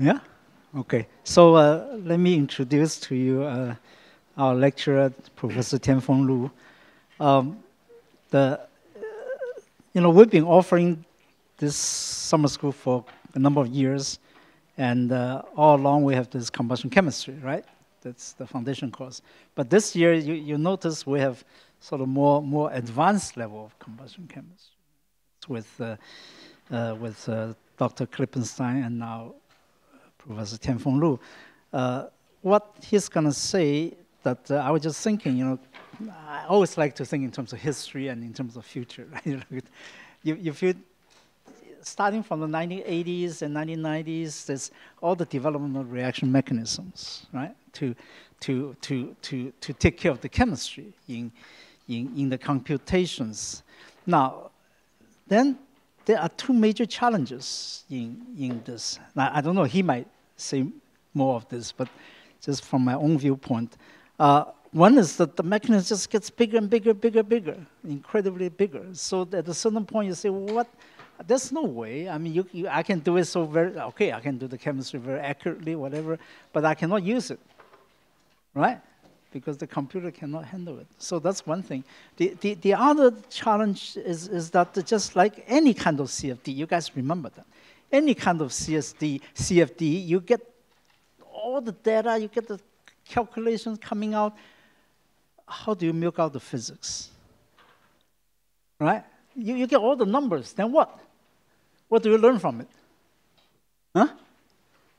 Yeah? Okay. So uh, let me introduce to you uh, our lecturer, Professor Tianfeng Lu. Um, the, you know, we've been offering this summer school for a number of years, and uh, all along we have this combustion chemistry, right? That's the foundation course. But this year, you, you notice we have sort of more, more advanced level of combustion chemistry with, uh, uh, with uh, Dr. Klippenstein and now Professor Tianfeng Lu. Uh, what he's going to say that uh, I was just thinking, you know, I always like to think in terms of history and in terms of future. Right? you, you feel starting from the 1980s and 1990s, there's all the development of reaction mechanisms, right? To, to, to, to, to take care of the chemistry in, in, in the computations. Now, then there are two major challenges in, in this. Now, I don't know, he might say more of this, but just from my own viewpoint. Uh, one is that the mechanism just gets bigger and bigger, bigger, bigger, incredibly bigger. So at a certain point, you say, well, what? There's no way. I mean, you, you, I can do it so very, okay, I can do the chemistry very accurately, whatever, but I cannot use it, right? Because the computer cannot handle it. So that's one thing. The, the, the other challenge is, is that just like any kind of CFD, you guys remember that. Any kind of CSD, CFD, you get all the data, you get the calculations coming out. How do you milk out the physics? Right? You, you get all the numbers, then what? What do you learn from it? Huh?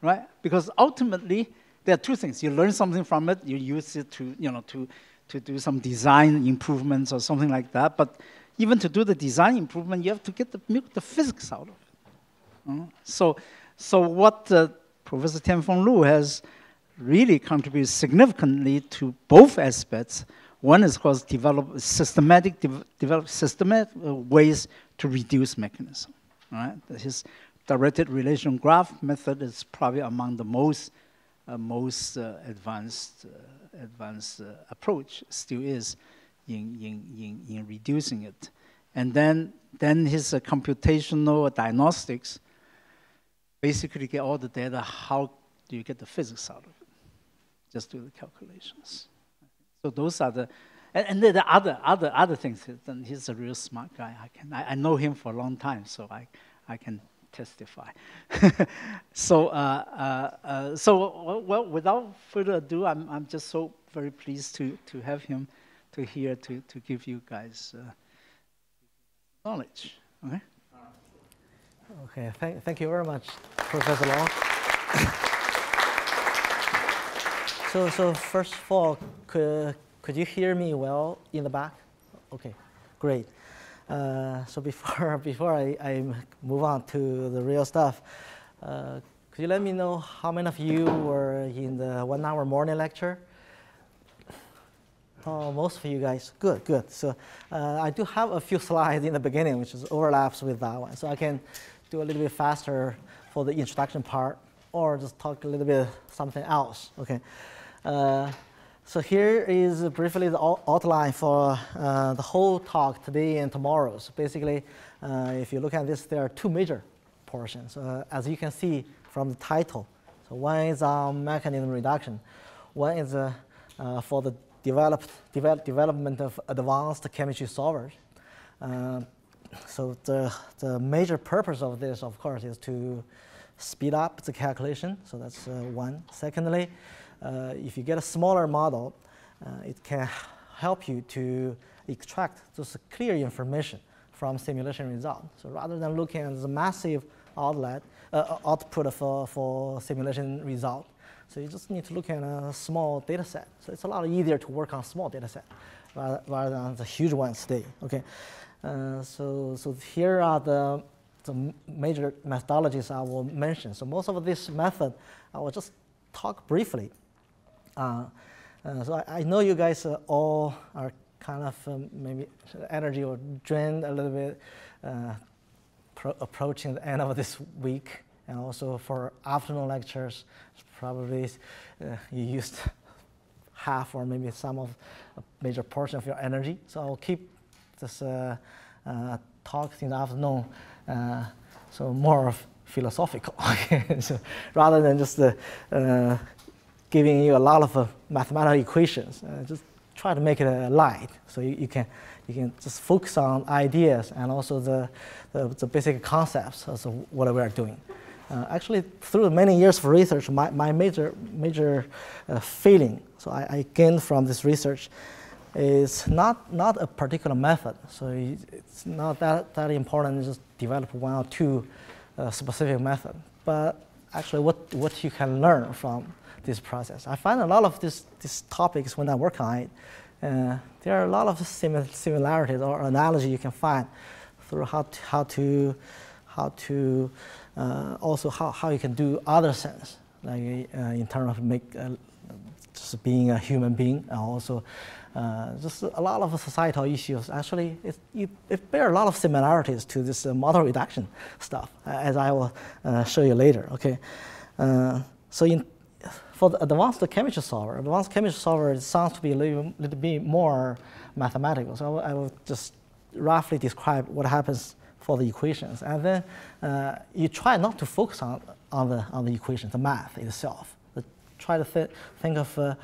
Right? Because ultimately, there are two things. You learn something from it, you use it to, you know, to, to do some design improvements or something like that. But even to do the design improvement, you have to get the, the physics out of it. Uh, so, so what uh, Professor Tianfeng Lu has really contributed significantly to both aspects. One is, of course, develop systematic, de develop systematic ways to reduce mechanism. Right? His directed relation graph method is probably among the most, uh, most uh, advanced, uh, advanced uh, approach. Still is in, in, in, in reducing it. And then, then his uh, computational diagnostics basically get all the data. How do you get the physics out of it? Just do the calculations. So those are the, and, and the other, other, other things. Then he's a real smart guy. I can, I, I know him for a long time, so I, I can testify. so, uh, uh, uh, so well, without further ado, I'm, I'm just so very pleased to, to have him to here to, to give you guys uh, knowledge. Okay. Okay. Thank, thank you very much, Professor Long. so, so first of all, could, could you hear me well in the back? Okay, great. Uh, so before, before I, I, move on to the real stuff, uh, could you let me know how many of you were in the one hour morning lecture? Oh, most of you guys, good, good. So uh, I do have a few slides in the beginning, which is overlaps with that one. So I can do a little bit faster for the introduction part, or just talk a little bit something else, okay? So here is briefly the outline for uh, the whole talk today and tomorrow. So basically, uh, if you look at this, there are two major portions, uh, as you can see from the title. So one is on mechanism reduction. One is uh, uh, for the developed, develop, development of advanced chemistry solvers. Uh, so the, the major purpose of this, of course, is to speed up the calculation. So that's one. Secondly, if you get a smaller model, uh, it can help you to extract just clear information from simulation result. So rather than looking at the massive outlet, uh, output for, for simulation result, so you just need to look at a small data set. So it's a lot easier to work on small data set rather, rather than the huge ones today. Okay, uh, so so here are the the major methodologies I will mention. So most of this method, I will just talk briefly uh, uh, so I, I, know you guys uh, all are kind of um, maybe energy or drained a little bit approaching the end of this week. And also for afternoon lectures, probably you used half or maybe some of a major portion of your energy. So I'll keep this uh, uh, talk in the afternoon, uh, so more of philosophical, so rather than just uh, uh, giving you a lot of uh, mathematical equations, uh, just try to make it a light so you, you, can you can just focus on ideas and also the, the, the basic concepts of what we are doing. Uh, actually, through many years of research, my, my major, major uh, feeling, so I, I, gained from this research, is not, not a particular method. So it's not that, that important to just develop one or two uh, specific method, but actually what, what you can learn from this process. I find a lot of this, these topics when I work on it, uh, there are a lot of similarities or analogy you can find through how to, how to, how to uh, also how, how you can do other things, like uh, in terms of make, uh, just being a human being, and also uh, just a lot of societal issues. Actually, it, it, it bear a lot of similarities to this uh, model reduction stuff, as I will uh, show you later. Okay, so in for the advanced chemistry solver, advanced chemistry solver sounds to be a little, little bit more mathematical. So I will, I will just roughly describe what happens for the equations. And then uh, you try not to focus on, on, the, on the equation, the math itself. But try to th think of uh,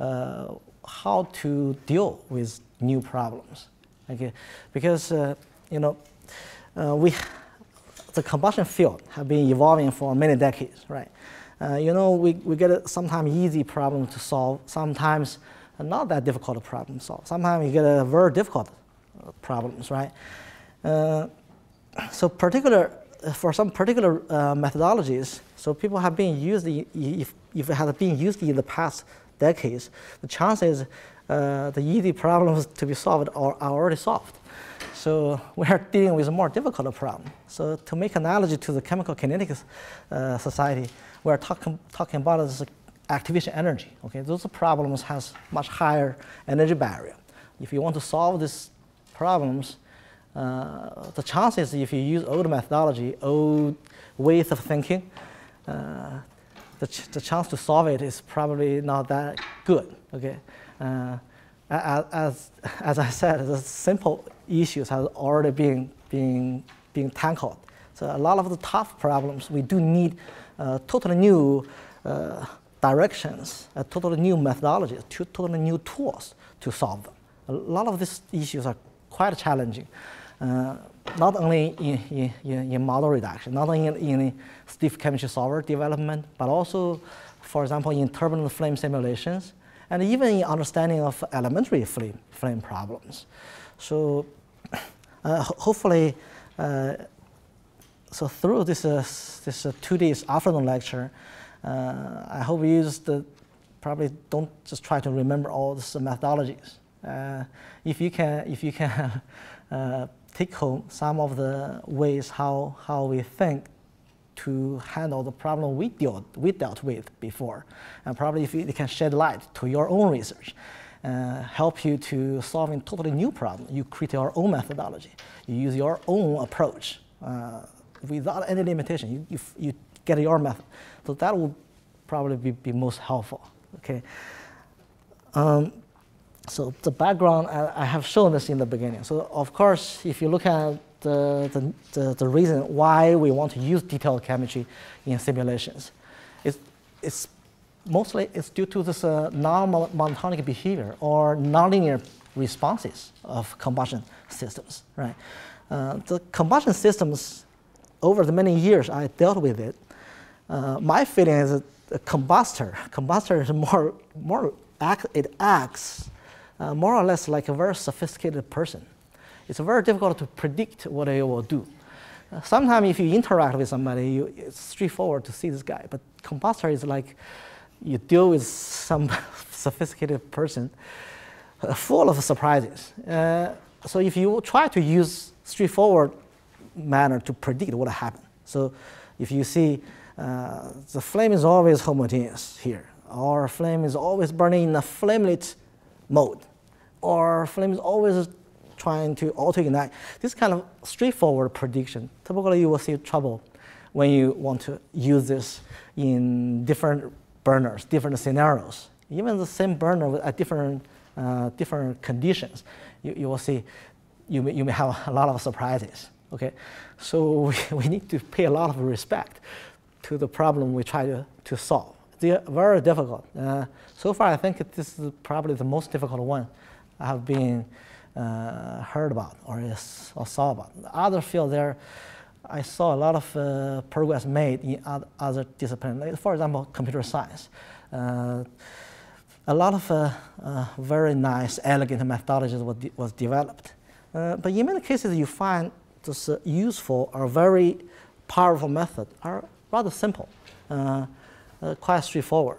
uh, how to deal with new problems. Okay? Because, uh, you know, uh, we, the combustion field have been evolving for many decades, right? Uh, you know, we, we get a sometimes easy problem to solve, sometimes not that difficult problem to solve. Sometimes you get a very difficult problems, right? Uh, so particular, for some particular uh, methodologies, so people have been used, if, if it has been used in the past decades, the chances uh, the easy problems to be solved are, are already solved. So we are dealing with a more difficult problem. So to make analogy to the chemical kinetics uh, society, we are talking, talking about this activation energy. Okay, those problems has much higher energy barrier. If you want to solve these problems, uh, the chances if you use old methodology, old ways of thinking, uh, the, ch the chance to solve it is probably not that good. Okay, uh, as, as I said, the simple issues have already been being being tackled. So a lot of the tough problems we do need totally new uh, directions, a totally new methodologies, totally new tools to solve them. A lot of these issues are quite challenging. Uh, not only in, in, in, model reduction, not only in, in stiff chemistry solver development, but also, for example, in turbulent flame simulations, and even in understanding of elementary flame, flame problems. So uh, hopefully, uh, so through this, uh, this uh, two days afternoon lecture, uh, I hope you probably don't just try to remember all these methodologies. if you can, if you can take home some of the ways how, how we think to handle the problem we dealt, we dealt with before. And probably if you can shed light to your own research, uh, help you to solving totally new problem. You create your own methodology. You use your own approach uh, without any limitation. You, you, you, get your method. So that will probably be, be most helpful. Okay. Um, so the background, I, I, have shown this in the beginning. So of course, if you look at the, the, the, the reason why we want to use detailed chemistry in simulations, it's, it's mostly it's due to this uh, non-monotonic behavior or nonlinear responses of combustion systems, right? Uh, the combustion systems, over the many years I dealt with it, uh, my feeling is that a combustor, combustor is more, more act, it acts uh, more or less like a very sophisticated person. It's very difficult to predict what they will do. Uh, Sometimes if you interact with somebody, you, it's straightforward to see this guy. But combustor is like you deal with some sophisticated person uh, full of surprises. Uh, so if you try to use straightforward manner to predict what happened. so if you see uh, the flame is always homogeneous here, or flame is always burning in a flamelet mode, or flame is always trying to auto-ignite. This kind of straightforward prediction, typically you will see trouble when you want to use this in different burners, different scenarios. Even the same burner at different, uh, different conditions, you, you will see you may, you may have a lot of surprises. Okay, so we, we need to pay a lot of respect to the problem we try to, to solve. They're very difficult. Uh, so far, I think this is probably the most difficult one I have been uh, heard about or, is, or saw about. The other field there, I saw a lot of uh, progress made in other, other disciplines. Like for example, computer science. Uh, a lot of uh, uh, very nice, elegant methodologies was, de was developed. Uh, but in many cases, you find this uh, useful or very powerful method are rather simple, uh, uh, quite straightforward.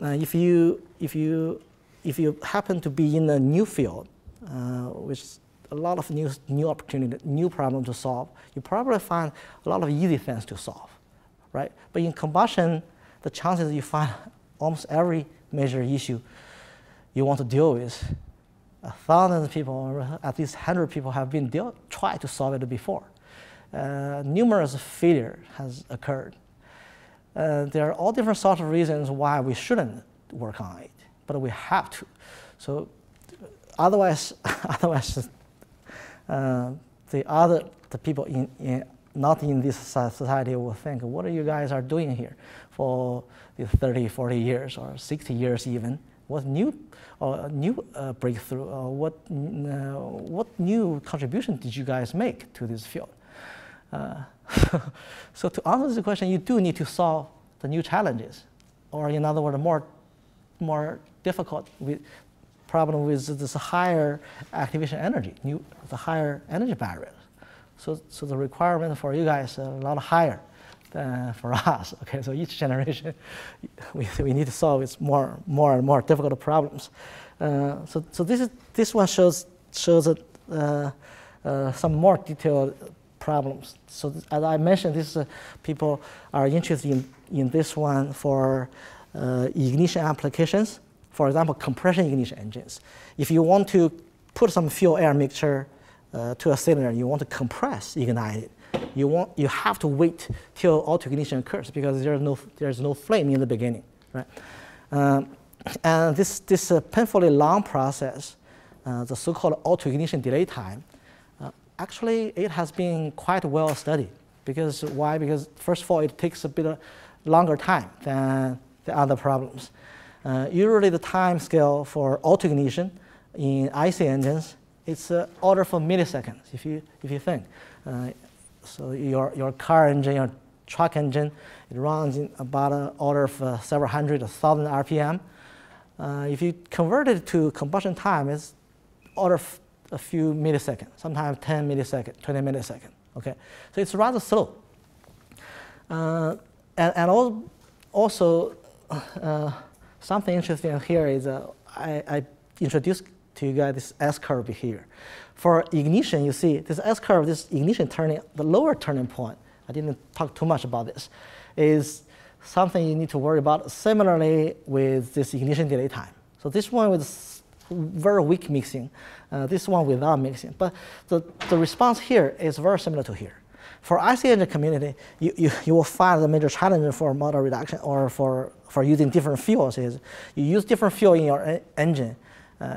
if you if you if you happen to be in a new field, uh, which a lot of new, new opportunity, new problem to solve, you probably find a lot of easy things to solve, right? But in combustion, the chances you find almost every major issue you want to deal with, a thousand people, or at least hundred people have been deal, tried to solve it before. Uh, numerous failure has occurred. Uh, there are all different sorts of reasons why we shouldn't work on it, but we have to. So otherwise, otherwise, uh, the other the people in, in, not in this society will think, what are you guys are doing here for these 30, 40 years or 60 years even? What new, uh, new uh, breakthrough? Uh, what, uh, what new contribution did you guys make to this field? Uh, so to answer this question, you do need to solve the new challenges, or in other words, more, more difficult with, problem with this higher activation energy, new, the higher energy barrier. So, so the requirement for you guys are a lot higher than for us. Okay, so each generation we, we need to solve its more, more and more difficult problems. Uh, so, so this, is, this one shows, shows uh, uh, some more detailed problems. So as I mentioned, this uh, people are interested in, in this one for uh, ignition applications for example, compression ignition engines. If you want to put some fuel air mixture uh, to a cylinder, you want to compress, ignite it. You, want, you have to wait till auto ignition occurs because there's no, there's no flame in the beginning. Right? Um, and this, this uh, painfully long process, uh, the so-called auto ignition delay time, uh, actually it has been quite well studied. Because why? Because first of all, it takes a bit longer time than the other problems. Uh, usually the time scale for auto ignition in IC engines, it's uh, order for milliseconds, if you, if you think. So your, your car engine, your truck engine, it runs in about an order of uh, several hundred, a thousand RPM. Uh, if you convert it to combustion time, it's order of a few milliseconds, sometimes 10 milliseconds, 20 milliseconds. Okay, so it's rather slow. Uh, and, and also, uh, something interesting here is uh, I, I, introduced to you guys this S-curve behavior. For ignition, you see this S-curve, this ignition turning, the lower turning point, I didn't talk too much about this, is something you need to worry about similarly with this ignition delay time. So this one with very weak mixing, uh, this one without mixing. But the, the response here is very similar to here. For IC engine community, you, you, you will find the major challenge for model reduction or for, for using different fuels is you use different fuel in your en engine,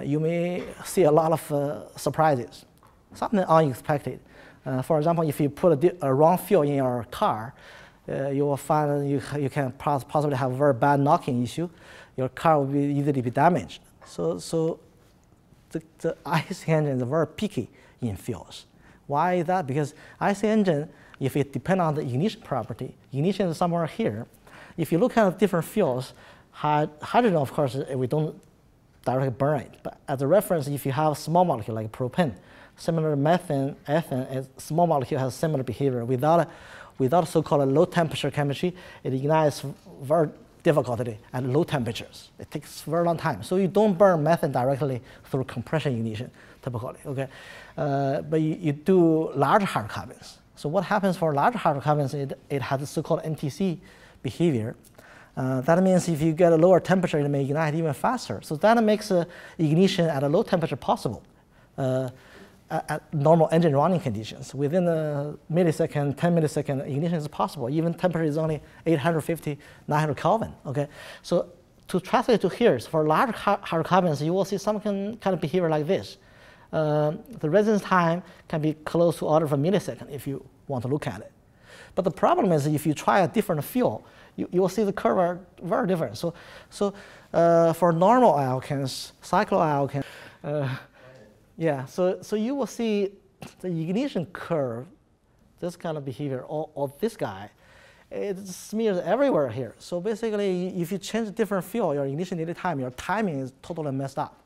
you may see a lot of uh, surprises, something unexpected. Uh, for example, if you put a, a, wrong fuel in your car, uh, you will find you, you can possibly have a very bad knocking issue. Your car will be easily be damaged. So, so the, the IC engine is very picky in fuels. Why is that? Because IC engine, if it depends on the ignition property, ignition is somewhere here. If you look at different fuels, hydrogen, of course, we don't directly burn it. But as a reference, if you have a small molecule like propane, similar methane, ethane, a small molecule has similar behavior. Without, without so-called low temperature chemistry, it ignites very difficultly at low temperatures. It takes very long time. So you don't burn methane directly through compression ignition typically, okay? Uh, but you, you, do large hydrocarbons. So what happens for large hydrocarbons, it, it has so-called NTC behavior. Uh, that means if you get a lower temperature, it may ignite even faster. So that makes uh, ignition at a low temperature possible uh, at, at, normal engine running conditions. Within a millisecond, 10 millisecond, ignition is possible. Even temperature is only 850, 900 Kelvin, okay? So to translate to here, for large hydrocarbons, you will see some kind of behavior like this um, the residence time can be close to order of a millisecond if you want to look at it. But the problem is if you try a different field, you, you will see the curve are very different. So, so uh, for normal alkanes, cycloalkane, uh, yeah, so, so you will see the ignition curve, this kind of behavior, or, or this guy, it smears everywhere here. So basically, if you change different fuel, your ignition delay time, your timing is totally messed up.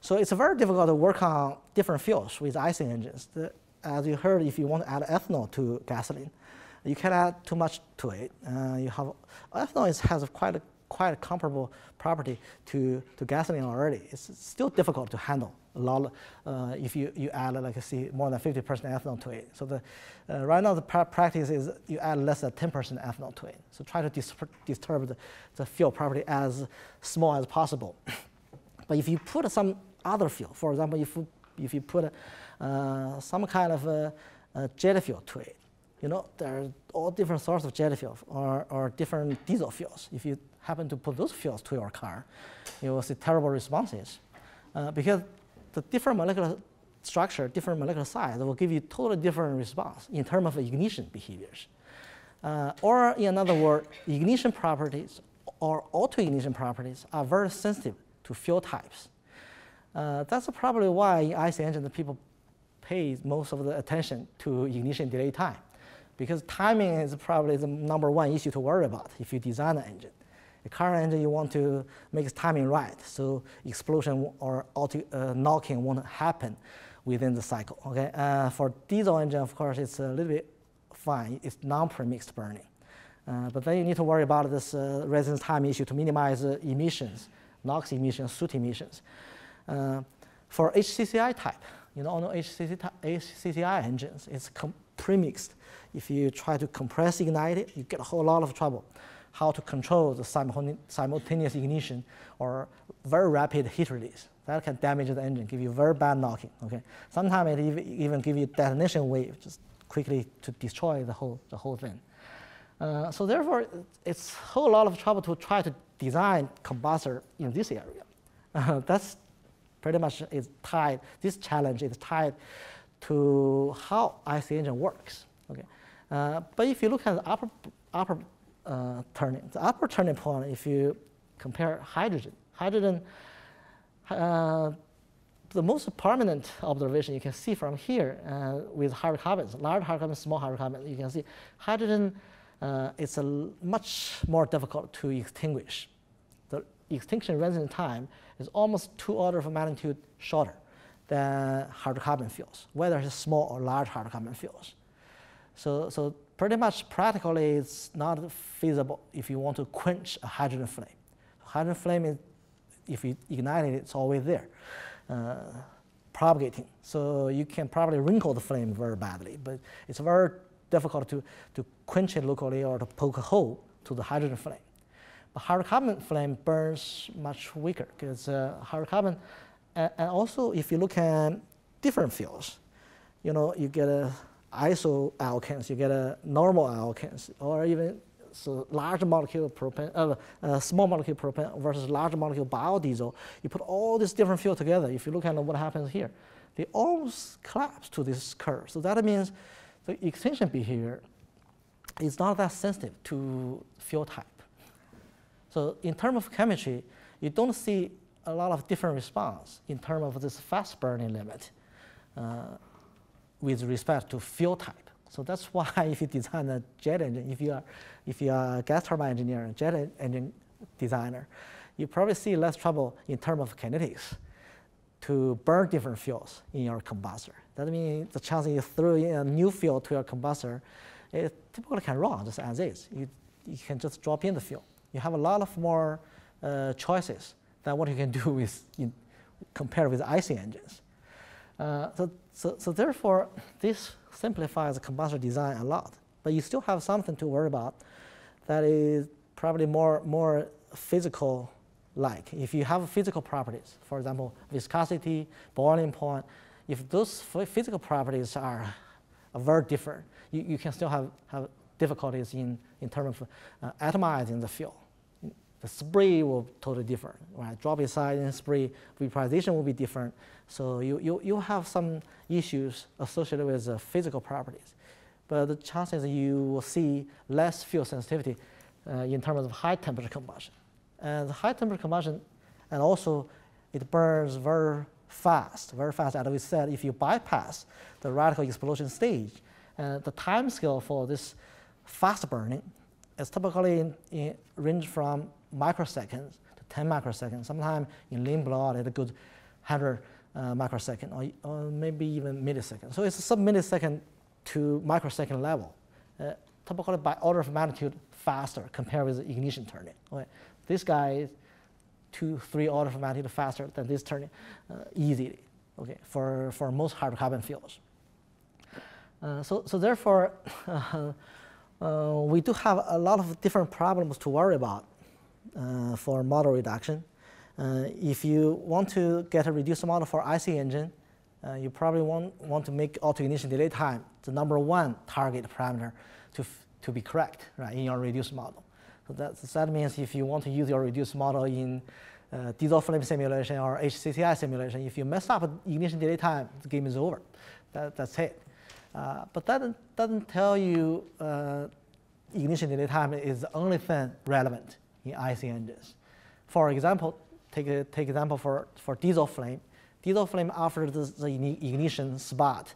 So it's very difficult to work on different fuels with IC engines. The, as you heard, if you want to add ethanol to gasoline, you can add too much to it. Uh, you have ethanol is, has quite a, quite a comparable property to, to gasoline already. It's still difficult to handle a lot uh, if you, you add like I see more than 50% ethanol to it. So the, uh, right now the pra practice is you add less than 10% ethanol to it. So try to dis disturb the, the fuel property as small as possible. but if you put some other fuel. For example, if, if you put uh, some kind of jet fuel to it, you know, there are all different sorts of jet fuel or, or different diesel fuels. If you happen to put those fuels to your car, you will see terrible responses uh, because the different molecular structure, different molecular size will give you totally different response in terms of ignition behaviors. Uh, or in other words, ignition properties or auto-ignition properties are very sensitive to fuel types. Uh, that's probably why in IC engine the people pay most of the attention to ignition delay time, because timing is probably the number one issue to worry about if you design an engine. The car engine you want to make timing right, so explosion or auto, uh, knocking won't happen within the cycle. Okay, uh, for diesel engine, of course, it's a little bit fine. It's non-premixed burning, uh, but then you need to worry about this uh, residence time issue to minimize emissions, NOx emissions, soot emissions. Uh, for HCCI type, you know, on HCCI engines, it's premixed. If you try to compress ignite it, you get a whole lot of trouble. How to control the simultaneous ignition or very rapid heat release. That can damage the engine, give you very bad knocking. Okay, sometimes it even give you detonation wave, just quickly to destroy the whole the whole thing. Uh, so therefore, it's a whole lot of trouble to try to design combustor in this area. Uh, that's pretty much is tied, this challenge is tied to how IC engine works. Okay? Uh, but if you look at the upper, upper uh, turning, the upper turning point, if you compare hydrogen, hydrogen, uh, the most prominent observation you can see from here uh, with hydrocarbons, large hydrocarbons, small hydrocarbons, you can see hydrogen uh, is much more difficult to extinguish. The extinction residence time is almost two orders of magnitude shorter than hydrocarbon fuels, whether it's small or large hydrocarbon fuels. So, so pretty much practically it's not feasible if you want to quench a hydrogen flame. Hydrogen flame, is, if you ignite it, it's always there, uh, propagating. So you can probably wrinkle the flame very badly, but it's very difficult to, to quench it locally or to poke a hole to the hydrogen flame. But hydrocarbon flame burns much weaker because uh, hydrocarbon, and, and also if you look at different fuels, you know, you get a iso alkanes, you get a normal alkanes, or even so large molecule propane, uh, uh, small molecule propane versus large molecule biodiesel. You put all these different fuels together. If you look at what happens here, they all collapse to this curve. So that means the extinction behavior is not that sensitive to fuel type. So in terms of chemistry, you don't see a lot of different response in terms of this fast burning limit uh, with respect to fuel type. So that's why if you design a jet engine, if you are, if you are a gas turbine engineer, a jet engine designer, you probably see less trouble in terms of kinetics to burn different fuels in your combustor. That means the chance you throw in a new fuel to your combustor, it typically can run just as is. You, you can just drop in the fuel you have a lot of more uh, choices than what you can do with in, compared with IC engines. Uh, so, so, so therefore, this simplifies the combustor design a lot. But you still have something to worry about that is probably more, more physical like. If you have physical properties, for example, viscosity, boiling point, if those physical properties are, are very different, you, you can still have, have difficulties in, in terms of uh, atomizing the fuel. The spray will totally different, right? Drop size and spray vaporization will be different. So you, you, you have some issues associated with the physical properties. But the chances you will see less fuel sensitivity uh, in terms of high temperature combustion. And high temperature combustion, and also it burns very fast, very fast. As we said, if you bypass the radical explosion stage, uh, the time scale for this fast burning is typically in, in range from microseconds to 10 microseconds. Sometimes in lean blood, it goes 100 uh, microsecond or, or, maybe even millisecond. So it's a sub-millisecond to microsecond level, uh, typically by order of magnitude faster compared with ignition turning. Okay. This guy is two, three order of magnitude faster than this turning uh, easily okay, for, for most hydrocarbon fuels. Uh, so, so therefore, uh, we do have a lot of different problems to worry about uh, for model reduction. Uh, if you want to get a reduced model for IC engine, uh, you probably want, want to make auto ignition delay time the number one target parameter to, to be correct right, in your reduced model. So that, that means if you want to use your reduced model in uh, diesel flame simulation or HCCI simulation, if you mess up ignition delay time, the game is over. That, that's it. Uh, but that doesn't, tell you uh, ignition delay time is the only thing relevant in IC engines. For example, take take example for, for diesel flame. Diesel flame after the, the ignition spot,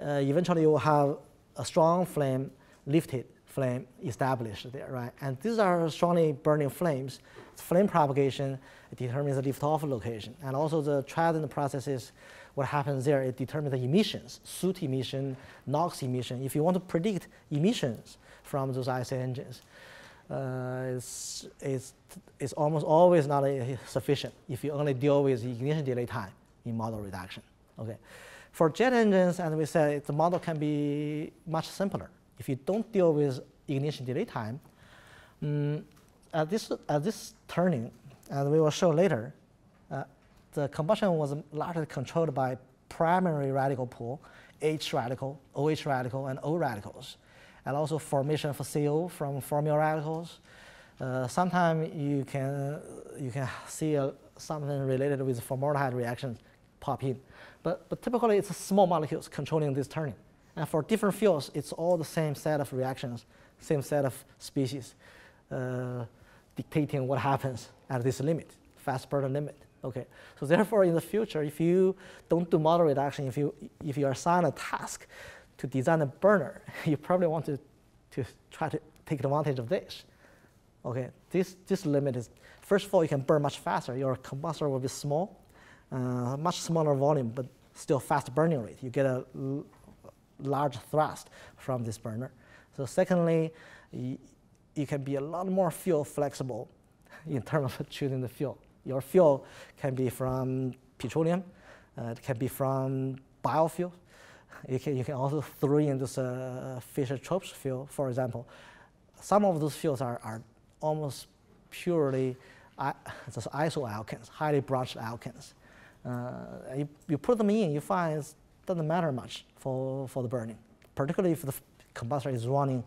uh, eventually you will have a strong flame, lifted flame established there, right? And these are strongly burning flames. Flame propagation determines the lift-off location. And also the trident processes, what happens there, it determines the emissions, soot emission, NOx emission. If you want to predict emissions from those IC engines, uh, it's, it's, it's almost always not a, sufficient if you only deal with ignition delay time in model reduction. Okay. For jet engines, as we said, the model can be much simpler. If you don't deal with ignition delay time, um, at, this, at this turning, as we will show later, uh, the combustion was largely controlled by primary radical pool, H radical, OH radical, and O radicals and also formation of CO from formyl radicals. Uh, Sometimes you can, you can see uh, something related with formaldehyde reactions pop in. But, but typically it's small molecules controlling this turning. And for different fuels, it's all the same set of reactions, same set of species, uh, dictating what happens at this limit, fast burner limit. Okay, so therefore in the future, if you don't do model reduction, if you, if you assign a task to design a burner, you probably want to, to try to take advantage of this. Okay, this, this limit is, first of all, you can burn much faster. Your combustor will be small, uh, much smaller volume, but still fast burning rate. You get a large thrust from this burner. So secondly, you can be a lot more fuel flexible in terms of choosing the fuel. Your fuel can be from petroleum, uh, it can be from biofuel, you can, you can also throw in this uh, Fischer-Tropsch fuel, for example. Some of those fuels are, are almost purely uh, isoalkanes, highly branched alkanes. Uh, you, you put them in, you find it doesn't matter much for, for the burning, particularly if the combustor is running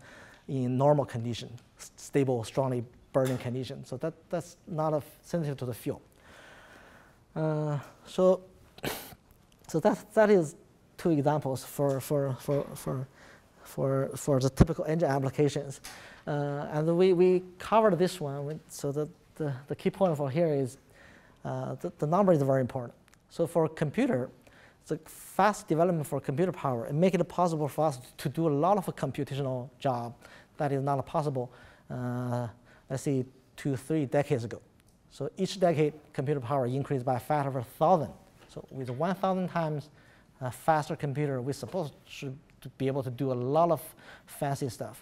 in normal condition, stable, strongly burning condition. So that, that's not sensitive to the fuel. Uh, so, so that, that is two examples for, for, for, for, for, for the typical engine applications. Uh, and we, we covered this one, so the, the, the key point for here is uh, the, the number is very important. So for computer, the fast development for computer power, it make it possible for us to do a lot of computational job that is not possible, uh, let's see, two, three decades ago. So each decade, computer power increased by a factor of a thousand. So with 1,000 times a faster computer, we're supposed to be able to do a lot of fancy stuff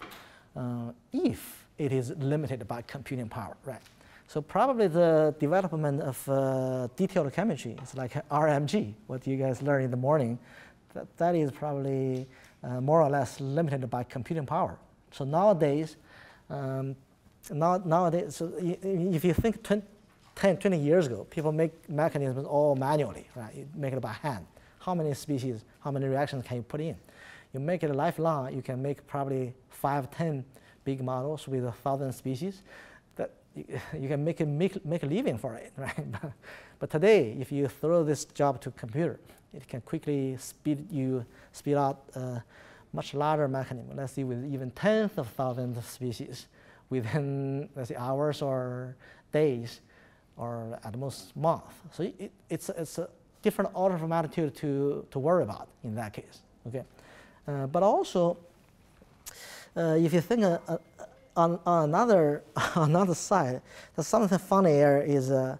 uh, if it is limited by computing power, right? So probably the development of uh, detailed chemistry is like RMG, what you guys learn in the morning. That, that is probably uh, more or less limited by computing power. So nowadays, um, now, nowadays, so if you think 20, 10, 20 years ago, people make mechanisms all manually, right? You make it by hand how many species, how many reactions can you put in. You make it lifelong, you can make probably five, ten big models with a thousand species. That you, you can make a, make, make a living for it, right? but, today, if you throw this job to computer, it can quickly speed you speed out a much larger mechanism. Let's see, with even tens of thousands of species within let's say hours or days, or at most month. So it, it's it's a different order of magnitude to to worry about in that case. Okay, uh, but also uh, if you think uh, uh on, on, another another side, something funny here is uh,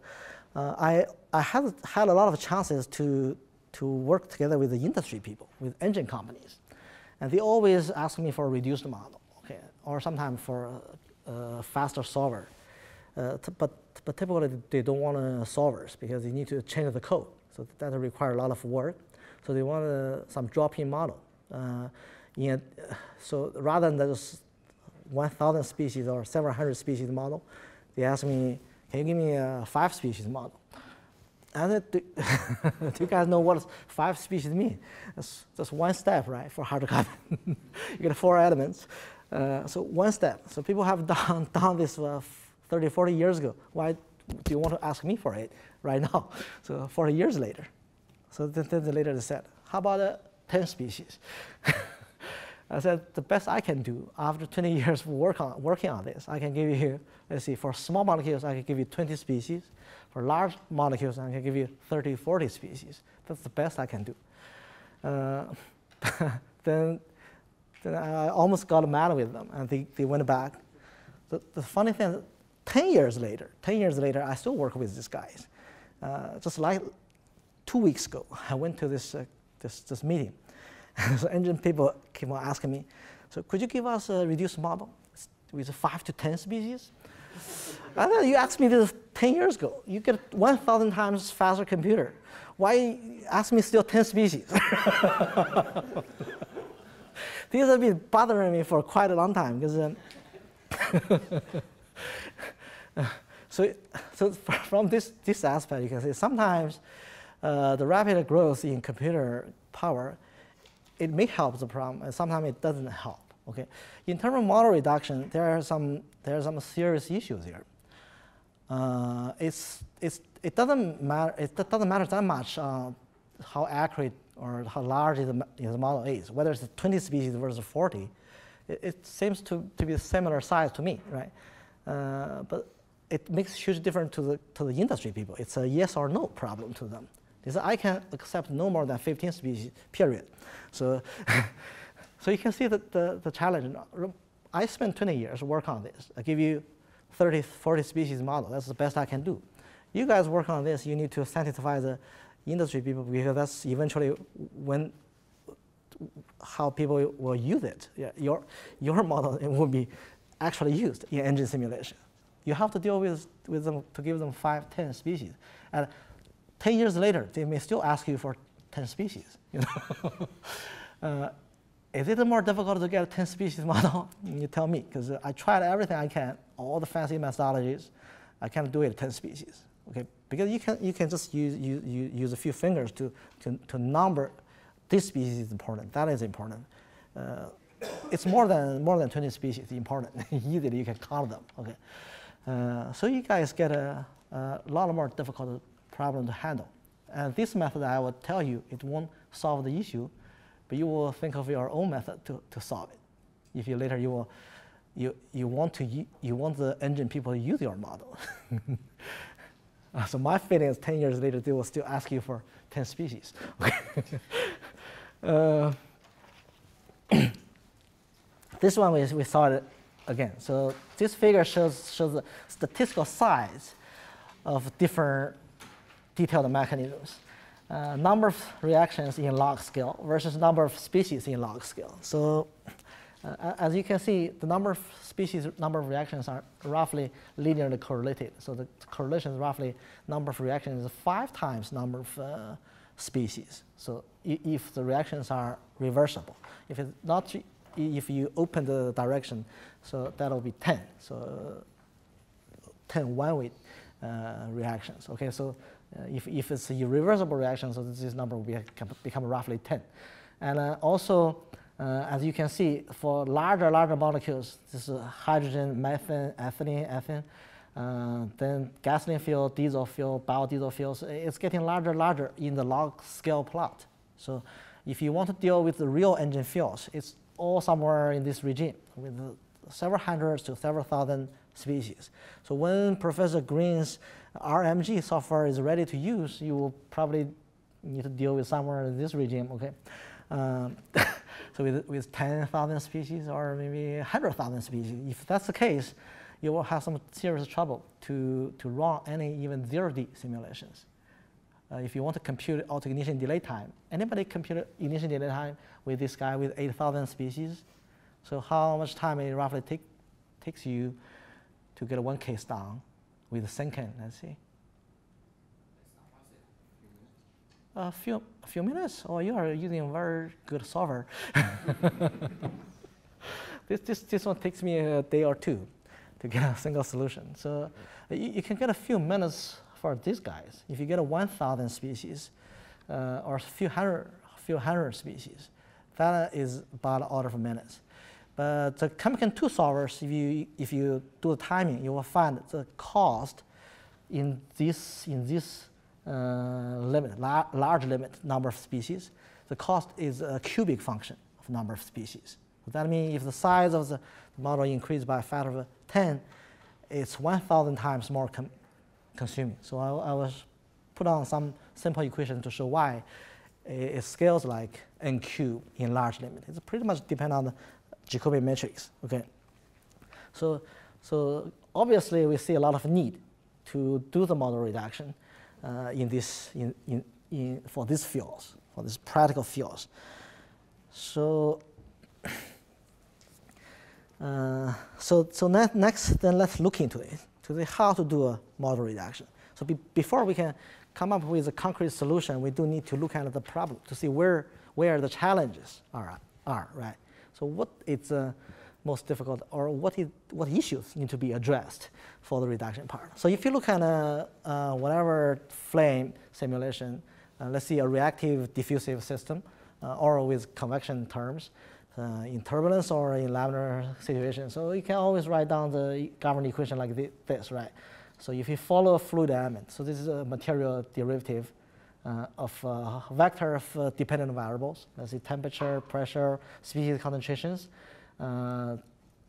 uh, I I had had a lot of chances to to work together with the industry people, with engine companies, and they always ask me for a reduced model, okay, or sometimes for a, a faster solver. but but typically they don't want solvers because they need to change the code, so that requires a lot of work. So they want some drop-in model. In, so rather than just 1,000 species or several hundred species model, they asked me, can you give me a five species model? And do, do you guys know what five species mean? That's just one step, right, for hard hydrocarbon. you get four elements. Uh, so one step. So people have done, done this uh, 30, 40 years ago. Why do you want to ask me for it right now? So 40 years later. So then, then later they said, how about uh, 10 species? I said, the best I can do after 20 years of work on, working on this, I can give you, let's see, for small molecules, I can give you 20 species. For large molecules, I can give you 30, 40 species. That's the best I can do. Uh, then, then I almost got mad with them, and they, they went back. The, the funny thing, 10 years later, 10 years later, I still work with these guys. Uh, just like two weeks ago, I went to this, uh, this, this meeting so engine people keep on asking me, so could you give us a reduced model with five to 10 species? and then you asked me this 10 years ago. You get 1,000 times faster computer. Why ask me still 10 species? These have been bothering me for quite a long time because um, so, so from this, this aspect, you can see sometimes uh, the rapid growth in computer power it may help the problem, and sometimes it doesn't help. Okay, in terms of model reduction, there are some there are some serious issues here. Uh, it's it's it doesn't matter it doesn't matter that much uh, how accurate or how large the, the model is, whether it's 20 species versus 40. It, it seems to, to be a similar size to me, right? Uh, but it makes huge difference to the to the industry people. It's a yes or no problem to them. They say I can accept no more than 15 species, period. So, so you can see that the, the challenge. I spent 20 years work on this. I give you 30, 40 species model. That's the best I can do. You guys work on this, you need to satisfy the industry people because that's eventually when how people will use it. Yeah, your, your model will be actually used in engine simulation. You have to deal with, with them to give them five, 10 species. And 10 years later, they may still ask you for 10 species. You know? uh, is it more difficult to get a 10 species model? you tell me, because I tried everything I can, all the fancy methodologies. I can't do it 10 species. Okay, because you can, you can just use, use, use a few fingers to, to, to number this species is important, that is important. Uh, it's more than, more than 20 species important. Easily you can count them. Okay, uh, so you guys get a, a lot more difficult problem to handle. And this method, I will tell you, it won't solve the issue, but you will think of your own method to, to solve it. If you later you will, you, you want to you want the engine people to use your model. so my feeling is 10 years later, they will still ask you for 10 species. uh, this one we, we saw it again. So this figure shows, shows the statistical size of different detailed mechanisms. Uh, number of reactions in log scale versus number of species in log scale. So uh, as you can see, the number of species, number of reactions are roughly linearly correlated. So the correlation is roughly number of reactions is five times number of uh, species. So if the reactions are reversible, if it's not, if you open the direction, so that'll be 10. So 10 one-way uh, reactions. Okay, so uh, if, if it's a irreversible reaction, so this number will be, become roughly 10. And uh, also, uh, as you can see, for larger, larger molecules, this is hydrogen, methane, ethylene, ethane, Uh, then gasoline fuel, diesel fuel, biodiesel fuels, it's getting larger larger in the log scale plot. So if you want to deal with the real engine fuels, it's all somewhere in this regime with several hundred to several thousand species. So when Professor Green's RMG software is ready to use, you will probably need to deal with somewhere in this regime, okay? Um, so with, with 10,000 species or maybe 100,000 species, if that's the case, you will have some serious trouble to, to run any even zero-D simulations. Uh, if you want to compute auto ignition delay time, anybody compute ignition delay time with this guy with 8,000 species? So how much time it roughly take, takes you to get one case done with a second, let's see. A few, a few minutes, or oh, you are using a very good solver. this, this, this one takes me a day or two to get a single solution. So you, you can get a few minutes for these guys. If you get a 1,000 species uh, or a few hundred, few hundred species, that is about order of minutes. But the CHEMKIN 2 solvers, if you, if you do the timing, you will find the cost in this, in this uh, limit, la large limit number of species. The cost is a cubic function of number of species. So that means if the size of the model increased by a factor of 10, it's 1,000 times more consuming. So I, I was put on some simple equation to show why it scales like n cube in large limit. It's pretty much depend on the Jacobian matrix. Okay. So, so obviously we see a lot of need to do the model reduction uh, in this in, in, in for these fields for these practical fields. So. Uh, so so next then let's look into it to see how to do a model reduction. So be, before we can come up with a concrete solution, we do need to look at the problem to see where where the challenges are are right. So what is uh, most difficult or what, is, what issues need to be addressed for the reduction part. So if you look at uh, uh, whatever flame simulation, uh, let's see a reactive diffusive system uh, or with convection terms, uh, in turbulence or in laminar situation. So you can always write down the governing equation like this, right? So if you follow a fluid element, so this is a material derivative uh, of uh, vector of uh, dependent variables, let's say temperature, pressure, species concentrations.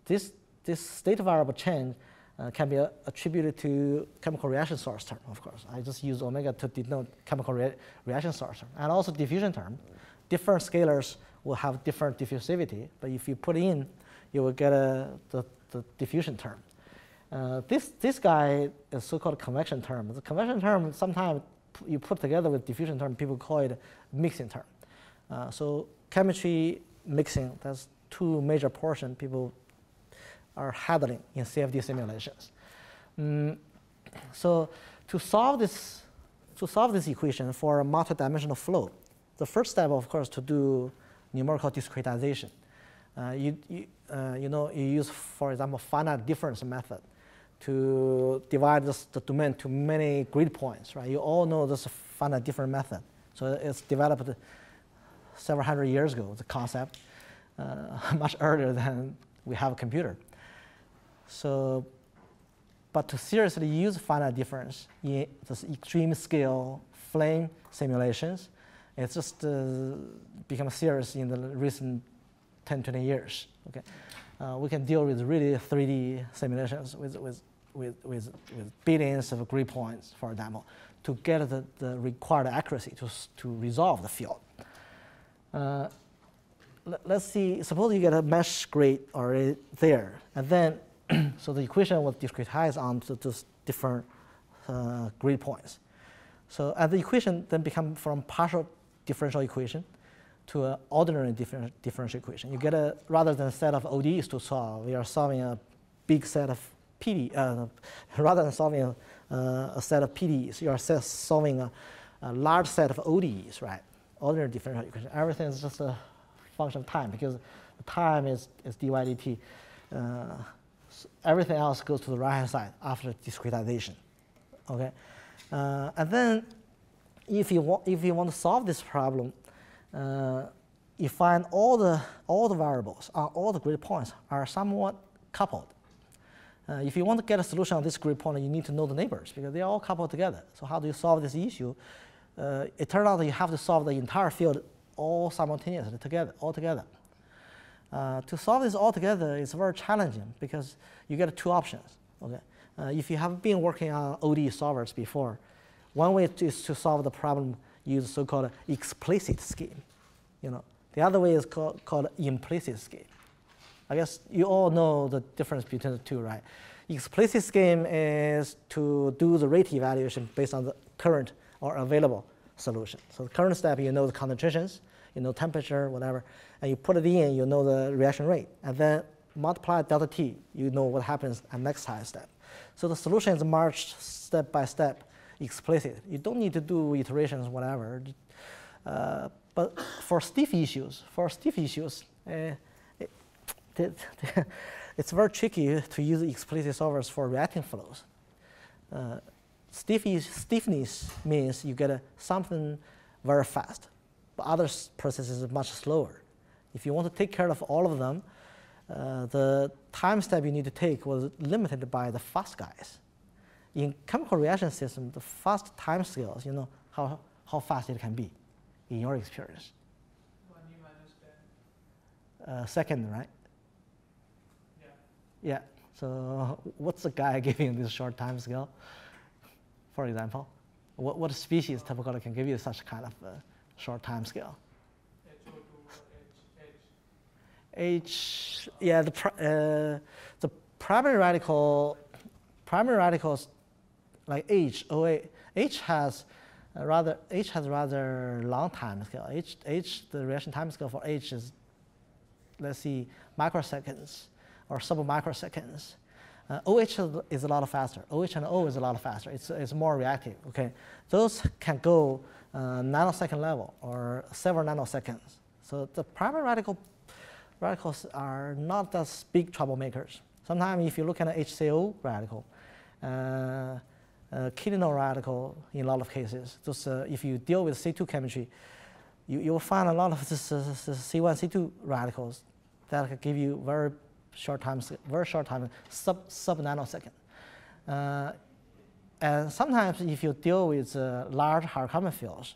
this, this state variable change uh, can be uh, attributed to chemical reaction source term, of course. I just use omega to denote chemical rea reaction source term. And also diffusion term. Different scalars will have different diffusivity, but if you put in, you will get a, the, the diffusion term. Uh, this, this guy is so-called convection term. The convection term sometimes you put together with diffusion term, people call it mixing term. Uh, so chemistry mixing, that's two major portions people are handling in CFD simulations. Mm, so to solve this, to solve this equation for a multidimensional flow, the first step, of course, to do numerical discretization. Uh, you, you, uh, you know, you use, for example, finite difference method to divide this, the domain to many grid points, right? You all know this finite difference method. So it's developed several hundred years ago, the concept, uh, much earlier than we have a computer. So, but to seriously use finite difference in this extreme scale flame simulations, it's just uh, become serious in the recent 10, 20 years. Okay, uh, we can deal with really 3D simulations with, with with, with, with billions of grid points, for example, to get the, the required accuracy to, to resolve the field. Uh, let's see, suppose you get a mesh grid already there, and then, so the equation will discretize onto those different uh, grid points. So and the equation then become from partial differential equation to an ordinary differential, differential equation. You get a, rather than a set of ODEs to solve, we are solving a big set of PD, uh, rather than solving a, uh, a, set of PDEs, you are solving a, a, large set of ODEs, right? Ordinary differential equation. Everything is just a function of time because time is, is dy dt. Uh, so everything else goes to the right hand side after discretization. Okay, uh, and then if you want if you want to solve this problem, uh, you find all the all the variables on all the grid points are somewhat coupled Uh, if you want to get a solution on this grid point, you need to know the neighbors because they are all coupled together. So how do you solve this issue? Uh, it turned out that you have to solve the entire field all simultaneously together, all together. Uh, to solve this all together is very challenging because you get two options. Okay, uh, if you have been working on ODE solvers before, one way is to solve the problem use so-called explicit scheme. You know, the other way is called, called implicit scheme. I guess you all know the difference between the two, right? Explicit scheme is to do the rate evaluation based on the current or available solution. So the current step, you know the concentrations, you know temperature, whatever, and you put it in, you know the reaction rate, and then multiply delta t, you know what happens at next time step. So the solution is marched step by step, explicit. You don't need to do iterations, whatever. Uh, but for stiff issues, for stiff issues, uh, it, it's very tricky to use explicit solvers for reacting flows. Uh, stiffness means you get something very fast, but other processes are much slower. If you want to take care of all of them, uh, the time step you need to take was limited by the fast guys. In chemical reaction system, the fast time scales, you know, how, how fast it can be in your experience. Uh, second, right? Yeah. Yeah. So what's the guy giving this short time scale? For example, what, what species typically can give you such kind of uh, short time scale? H, yeah, the, uh, the primary radical, primary radicals like H, OA, H has rather, H has rather long time scale. H, H, the reaction time scale for H is, let's see, microseconds or sub-microseconds. Uh, OH is a lot faster. OH and O is a lot faster. It's, it's more reactive, okay? Those can go uh, nanosecond level or several nanoseconds. So the primary radical radicals are not as big troublemakers. Sometimes if you look at an HCO radical, uh, uh, ketenyl radical in a lot of cases, those, uh, if you deal with C2 chemistry, you, you will find a lot of this, this C1, C2 radicals that can give you very short time, very short time, sub, sub nanosecond. Uh, and sometimes if you deal with uh, large carbon fields,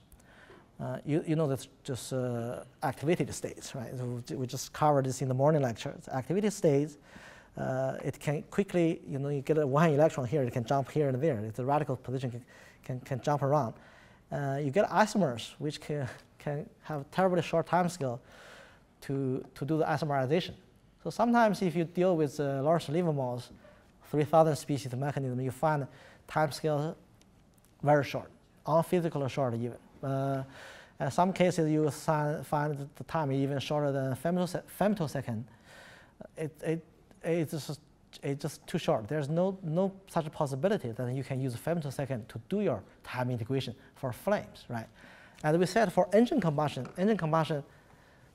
uh, you, you know that's just uh, activated states, right? We just covered this in the morning lecture. activated states, uh, it can quickly, you know, you get a one electron here, it can jump here and there. The radical position can, can, can jump around. Uh, you get isomers, which can, can have terribly short time scale to, to do the isomerization. So sometimes if you deal with uh, Lawrence Livermore's, 3,000 species mechanism, you find time scale very short, unphysically short even. Uh, in some cases, you find the time even shorter than femtosecond. It, it, it's, just, it's just too short. There's no, no such possibility that you can use femtosecond to do your time integration for flames, right? And we said for engine combustion, engine combustion,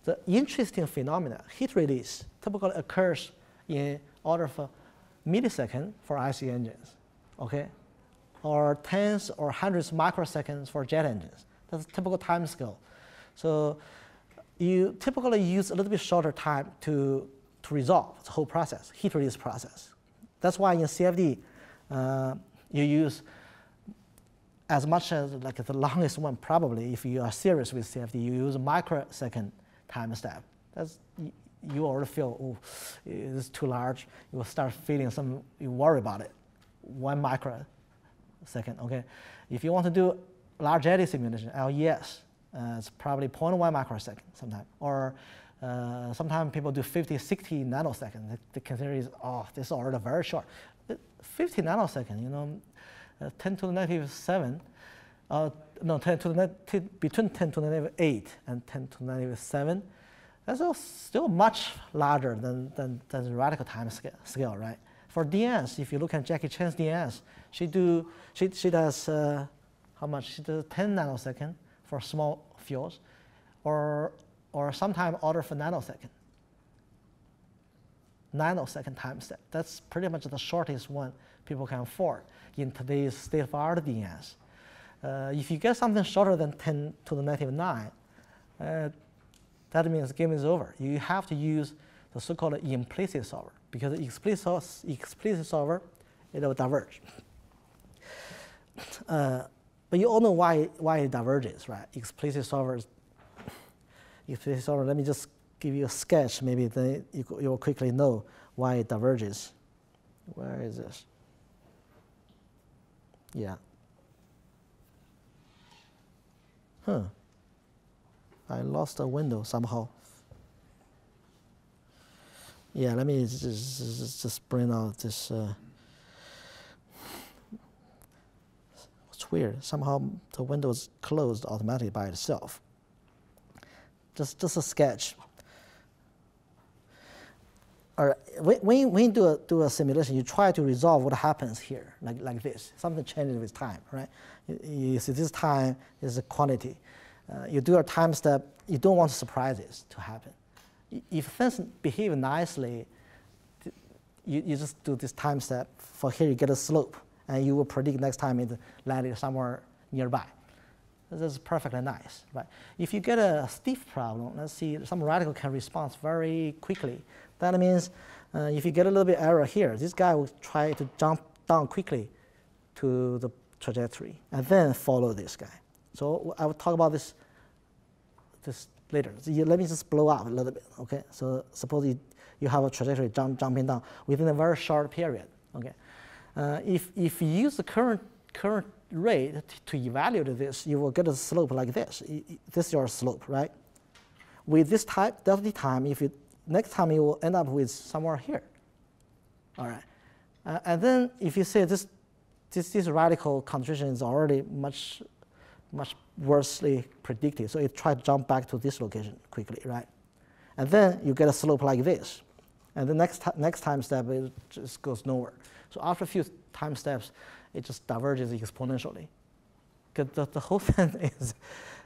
the interesting phenomena, heat release, typically occurs in order of millisecond for IC engines, okay? Or tens or hundreds microseconds for jet engines. That's typical time scale. So you typically use a little bit shorter time to, to resolve the whole process, heat release process. That's why in CFD, uh, you use as much as like the longest one probably, if you are serious with CFD, you use a microsecond time step. That's, you already feel, oh, it's too large. You will start feeling some, you worry about it. One microsecond, okay? If you want to do large eddy simulation, LES, uh, it's probably 0.1 microsecond sometimes. Or uh, sometimes people do 50, 60 nanoseconds. They, they consider it, oh, this is already very short. 50 nanoseconds, you know, uh, 10 to the negative 7, uh, no, 10 to the between 10 to the negative 8 and 10 to the negative 7, that's still much larger than, than, than the radical time scale, scale, right? For DNS, if you look at Jackie Chen's DNS, she, do, she, she does, uh, how much? She does 10 nanosecond for small fields, or, or sometimes order for nanosecond. Nanosecond time step. That's pretty much the shortest one people can afford in today's state-of-art DNS. Uh, if you get something shorter than 10 to the negative 9, uh, that means the game is over. You have to use the so-called implicit solver. because the explicit, explicit solver, it will diverge. Uh, but you all know why, why it diverges, right? Explicit solvers, explicit solver, let me just give you a sketch, maybe then you, you'll quickly know why it diverges. Where is this? Yeah. Huh. I lost a window somehow. Yeah, let me just, just, just bring out this. Uh, it's weird. Somehow the window is closed automatically by itself. Just, just a sketch. All right. When, when you do a, do a simulation, you try to resolve what happens here, like, like this. Something changes with time, right? You, you see this time is a quantity. Uh, you do a time step, you don't want surprises to happen. If things behave nicely, you, you just do this time step. For here, you get a slope, and you will predict next time it landed somewhere nearby. This is perfectly nice, right? If you get a stiff problem, let's see, some radical can respond very quickly. That means uh, if you get a little bit error here, this guy will try to jump down quickly to the trajectory and then follow this guy. So I will talk about this, this later. So you, let me just blow up a little bit, okay? So suppose you, you have a trajectory jump, jumping down within a very short period, okay? Uh, if, if you use the current, current rate to evaluate this, you will get a slope like this. This is your slope, right? With this type, delta time, if you next time you will end up with somewhere here. All right. Uh, and then if you say this, this, this radical concentration is already much, much worsely predicted, so it try to jump back to this location quickly, right? And then you get a slope like this. And the next, next time step, it just goes nowhere. So after a few time steps, it just diverges exponentially. Because the, the whole thing is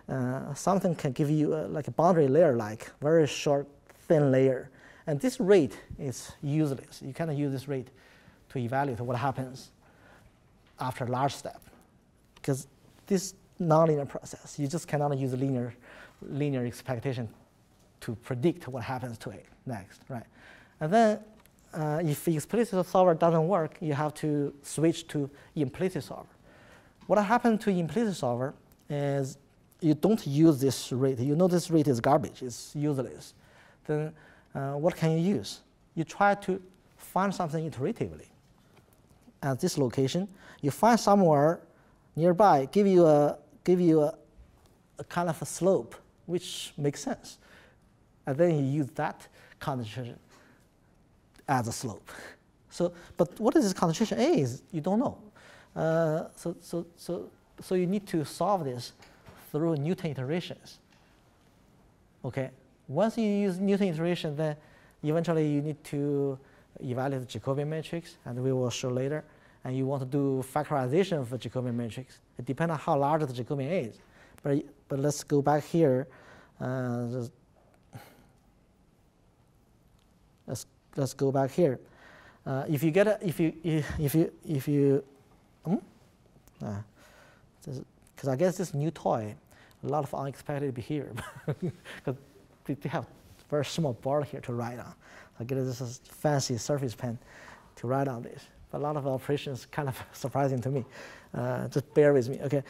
uh, something can give you uh, like a boundary layer like very short thin layer. And this rate is useless. You cannot use this rate to evaluate what happens after a large step. Because this nonlinear process, you just cannot use linear, linear expectation to predict what happens to it next, right? And then uh, if explicit solver doesn't work, you have to switch to implicit solver. What happens to implicit solver is you don't use this rate. You know this rate is garbage, it's useless then uh, what can you use? You try to find something iteratively. At this location, you find somewhere nearby, give you a, give you a, a kind of a slope, which makes sense. And then you use that concentration as a slope. So, but what is this concentration A is, you don't know. Uh, so, so, so, so you need to solve this through Newton iterations. Okay, once you use Newton iteration, then eventually you need to evaluate the Jacobian matrix, and we will show later. And you want to do factorization of the Jacobian matrix. It depends on how large the Jacobian is. But, but let's go back here. Uh, let's, let's go back here. Uh, if you get a, if you, if you, if you, because hmm? uh, I guess this new toy, a lot of unexpected behavior. because they have very small board here to write on. I get this fancy Surface Pen to write on this. But a lot of operations kind of surprising to me. Uh, just bear with me, okay?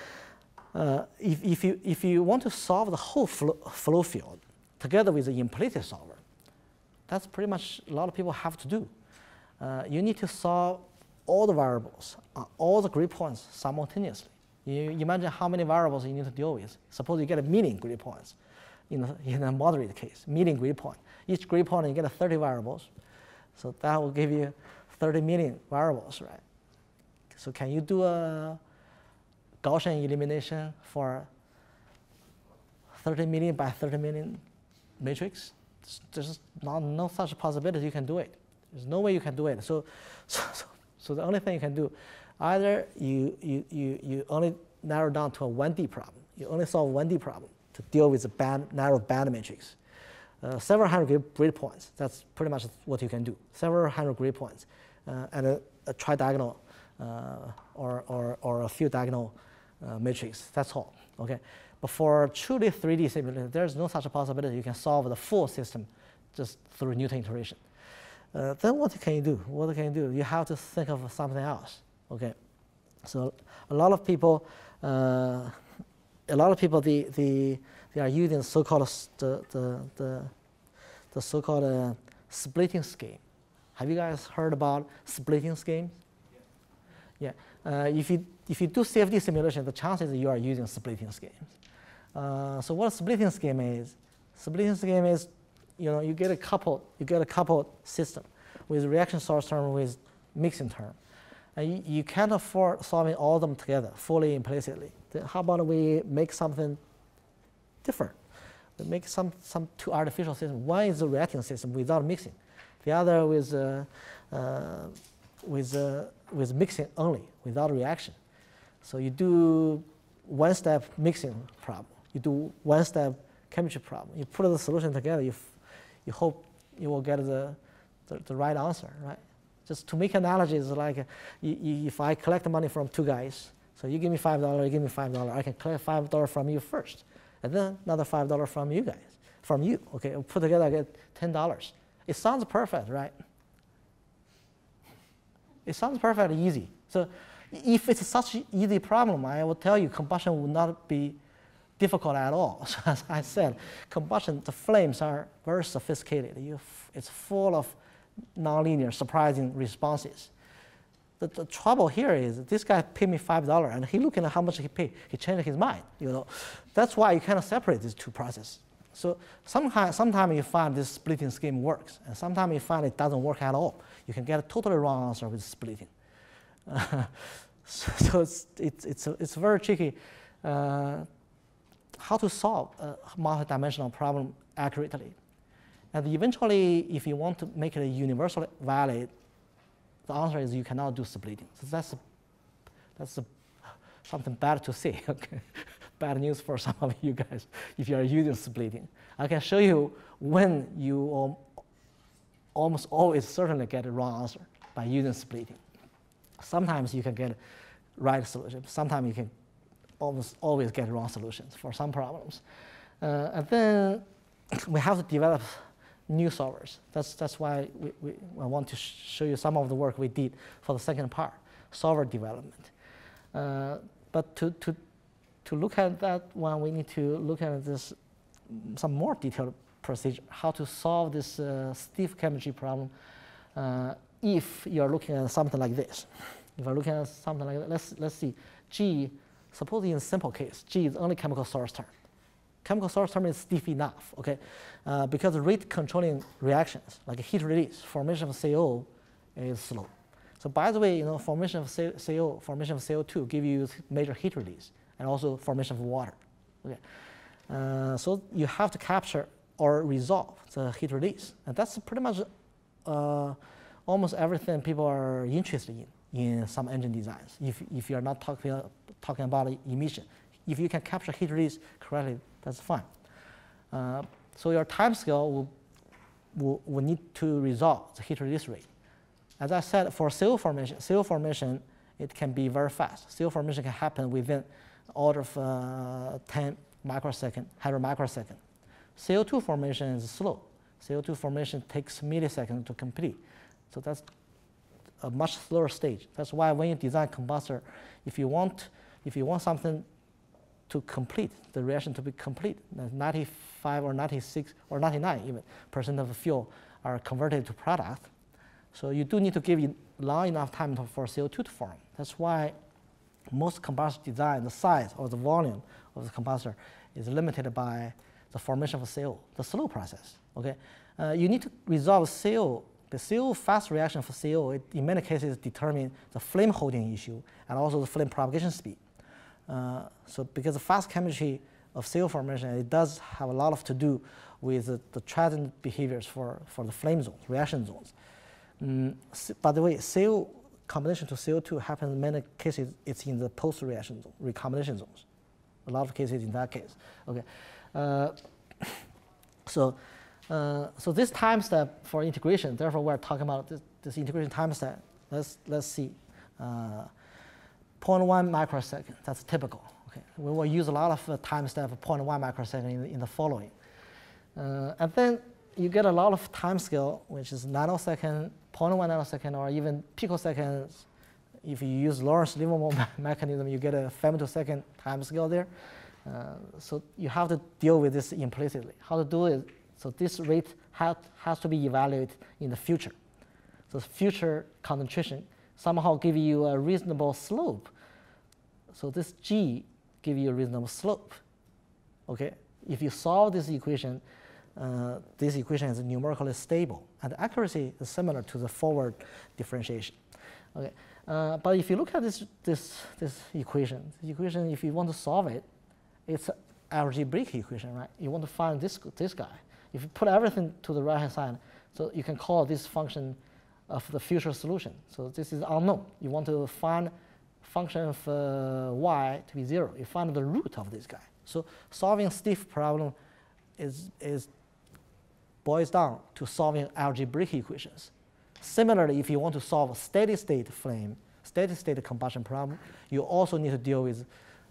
Uh, if, if, you, if you want to solve the whole flow, flow field together with the implicit solver, that's pretty much a lot of people have to do. Uh, you need to solve all the variables, uh, all the grid points simultaneously. You imagine how many variables you need to deal with. Suppose you get a million grid points in a, in a moderate case, million grid point. Each grid point you get 30 variables. So that will give you 30 million variables, right? So can you do a Gaussian elimination for 30 million by 30 million matrix? There's not, no such possibility you can do it. There's no way you can do it. So, so, so, the only thing you can do, either you, you, you, you only narrow down to a 1D problem. You only solve 1D problem to deal with the band, narrow band matrix. Uh, several hundred grid points, that's pretty much what you can do. Several hundred grid points uh, and a, a tridiagonal uh, or, or, or a few diagonal uh, matrix, that's all, okay? But for truly 3D simulation, there's no such a possibility you can solve the full system just through Newton iteration. Uh, then what can you do? What can you do? You have to think of something else. Okay, so a lot of people, uh, a lot of people, the, the, they are using so-called the, the, the, the so-called uh, splitting scheme. Have you guys heard about splitting schemes? Yeah. yeah. Uh, if you if you do CFD simulation, the chances you are using splitting schemes. Uh, so what a splitting scheme is? Splitting scheme is, you know, you get a coupled you get a coupled system with reaction source term with mixing term. And you, you can't afford solving all of them together fully implicitly. Then how about we make something different? We make some, some two artificial systems. One is a reacting system without mixing. The other with, uh, uh, with, uh, with mixing only, without reaction. So you do one step mixing problem. You do one step chemistry problem. You put the solution together, you, you hope you will get the, the, the right answer, right? Just to make analogies, like uh, if I collect money from two guys, so you give me five dollars, you give me five dollars, I can collect five dollars from you first, and then another five dollars from you guys, from you. Okay, put together I get ten dollars. It sounds perfect, right? It sounds perfect easy. So if it's such an easy problem, I will tell you combustion will not be difficult at all. So as I said, combustion, the flames are very sophisticated. You, it's full of nonlinear, surprising responses. The, the, trouble here is this guy paid me five dollars, and he looking at how much he paid. He changed his mind. You know, that's why you cannot separate these two processes. So sometimes, sometimes you find this splitting scheme works, and sometimes you find it doesn't work at all. You can get a totally wrong answer with splitting. Uh, so, so it's, it's, it's, it's very tricky uh, how to solve a multidimensional problem accurately. And eventually, if you want to make it universally valid, the answer is you cannot do splitting. So that's, that's something bad to say. Okay? bad news for some of you guys if you are using splitting. I can show you when you almost always certainly get a wrong answer by using splitting. Sometimes you can get right solution. Sometimes you can almost always get wrong solutions for some problems. Uh, and then we have to develop new solvers. That's, that's why we, we, I want to sh show you some of the work we did for the second part, solver development. Uh, but to, to, to look at that one, we need to look at this some more detailed procedure, how to solve this uh, stiff chemistry problem uh, if you're looking at something like this. If you're looking at something like that, let's, let's see, G, suppose in simple case, G is only chemical source term chemical source term is stiff enough, okay? Uh, because rate controlling reactions, like heat release, formation of CO is slow. So by the way, you know, formation of CO, formation of CO2 give you major heat release and also formation of water, okay? Uh, so you have to capture or resolve the heat release. And that's pretty much uh, almost everything people are interested in in some engine designs. If, if you're not talking, talking about emission, if you can capture heat release correctly, that's fine. Uh, so your time scale will, will, will, need to resolve the heat release rate. As I said, for CO formation, CO formation, it can be very fast. CO formation can happen within order of uh, 10 microsecond, 100 microsecond. CO2 formation is slow. CO2 formation takes milliseconds to complete. So that's a much slower stage. That's why when you design combustor, if you want, if you want something to complete, the reaction to be complete. 95 or 96 or 99 even percent of the fuel are converted to product. So you do need to give it long enough time to, for CO2 to form. That's why most combustor design, the size or the volume of the combustor is limited by the formation of CO, the slow process. Okay, uh, you need to resolve CO. The CO fast reaction for CO, it, in many cases, determine the flame holding issue and also the flame propagation speed. Uh, so because the fast chemistry of CO formation, it does have a lot of to do with the, the transient behaviors for, for the flame zones, reaction zones. Mm, by the way, CO combination to CO2 happens in many cases, it's in the post-reaction zone, recombination zones. A lot of cases in that case. Okay. Uh, so, uh, so this time step for integration, therefore we're talking about this, this integration time step. Let's, let's see. Uh, 0.1 microsecond. That's typical. Okay. We will use a lot of uh, time step of 0.1 microsecond in, in the following. Uh, and then you get a lot of time scale, which is nanosecond, 0.1 nanosecond, or even picoseconds. If you use Lawrence Livermore mechanism, you get a femtosecond time scale there. Uh, so you have to deal with this implicitly. How to do it? So this rate ha has to be evaluated in the future. So future concentration somehow give you a reasonable slope. So this G give you a reasonable slope. Okay, if you solve this equation, uh, this equation is numerically stable, and accuracy is similar to the forward differentiation. Okay, uh, but if you look at this this this equation, this equation, if you want to solve it, it's an algebraic equation, right? You want to find this this guy. If you put everything to the right hand side, so you can call this function of the future solution. So this is unknown. You want to find function of uh, y to be zero. You find the root of this guy. So solving stiff problem is, is boils down to solving algebraic equations. Similarly, if you want to solve a steady state flame, steady state combustion problem, you also need to deal with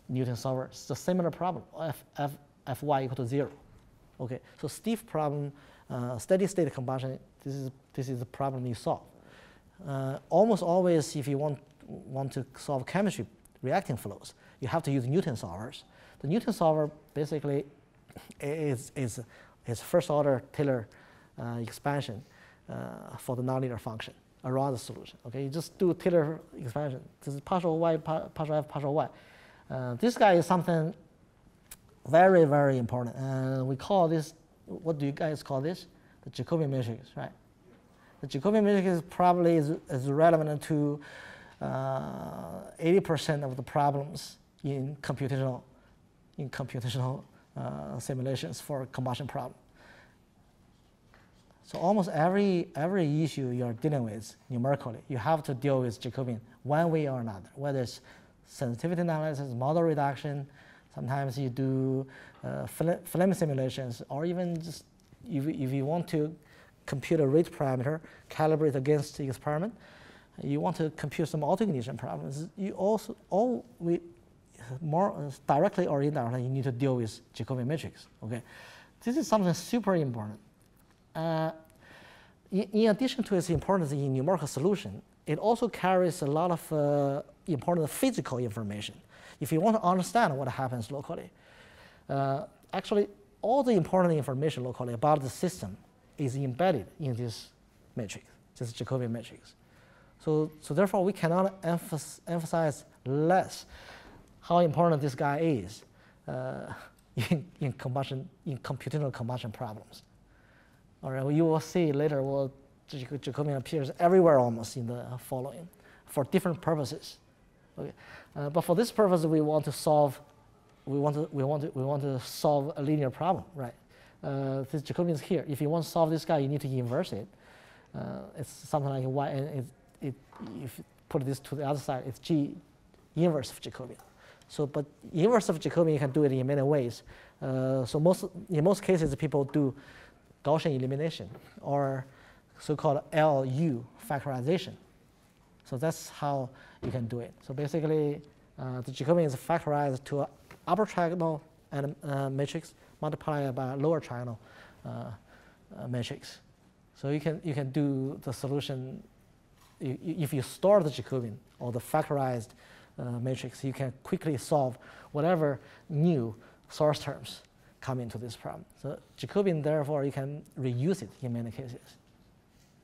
Newton solver. It's a similar problem, f, f, fy equal to zero. Okay, so stiff problem, uh, steady state combustion, this is, this is the problem you solve. Uh, almost always, if you want, want to solve chemistry reacting flows, you have to use Newton solvers. The Newton solver basically is, is, is first order Taylor uh, expansion uh, for the nonlinear function around the solution. Okay, you just do Taylor expansion. This is partial y, partial f, partial y. Uh, this guy is something very, very important. And we call this, what do you guys call this? The Jacobian matrix, right? The Jacobian matrix probably is, is relevant to 80% uh, of the problems in computational, in computational uh, simulations for combustion problem. So almost every, every issue you're dealing with numerically, you have to deal with Jacobian one way or another, whether it's sensitivity analysis, model reduction, sometimes you do uh, flame simulations, or even just if, if you want to compute a rate parameter, calibrate against the experiment. You want to compute some auto-ignition problems. You also, all we, more uh, directly or indirectly, you need to deal with Jacobian matrix. Okay, this is something super important. Uh, in, in, addition to its importance in numerical solution, it also carries a lot of uh, important physical information. If you want to understand what happens locally, uh, actually, all the important information locally about the system is embedded in this matrix, this Jacobian matrix. So, so therefore, we cannot emphasize less how important this guy is uh, in, in combustion, in computational combustion problems. All right, you will see later, well, Jacobian appears everywhere almost in the following for different purposes. Okay, uh, but for this purpose, we want to solve, we want to, we want to, we want to solve a linear problem, right? uh, this Jacobian is here. If you want to solve this guy, you need to inverse it. Uh, it's something like y, and it, it, if you put this to the other side, it's g inverse of Jacobian. So, but inverse of Jacobian, you can do it in many ways. Uh, so most, in most cases, people do Gaussian elimination or so-called LU factorization. So that's how you can do it. So basically, uh, the Jacobian is factorized to upper trigonal and, uh, matrix multiplied by lower triangle uh, uh, matrix. So you can, you can do the solution, if you store the Jacobian or the factorized uh, matrix, you can quickly solve whatever new source terms come into this problem. So Jacobian, therefore, you can reuse it in many cases.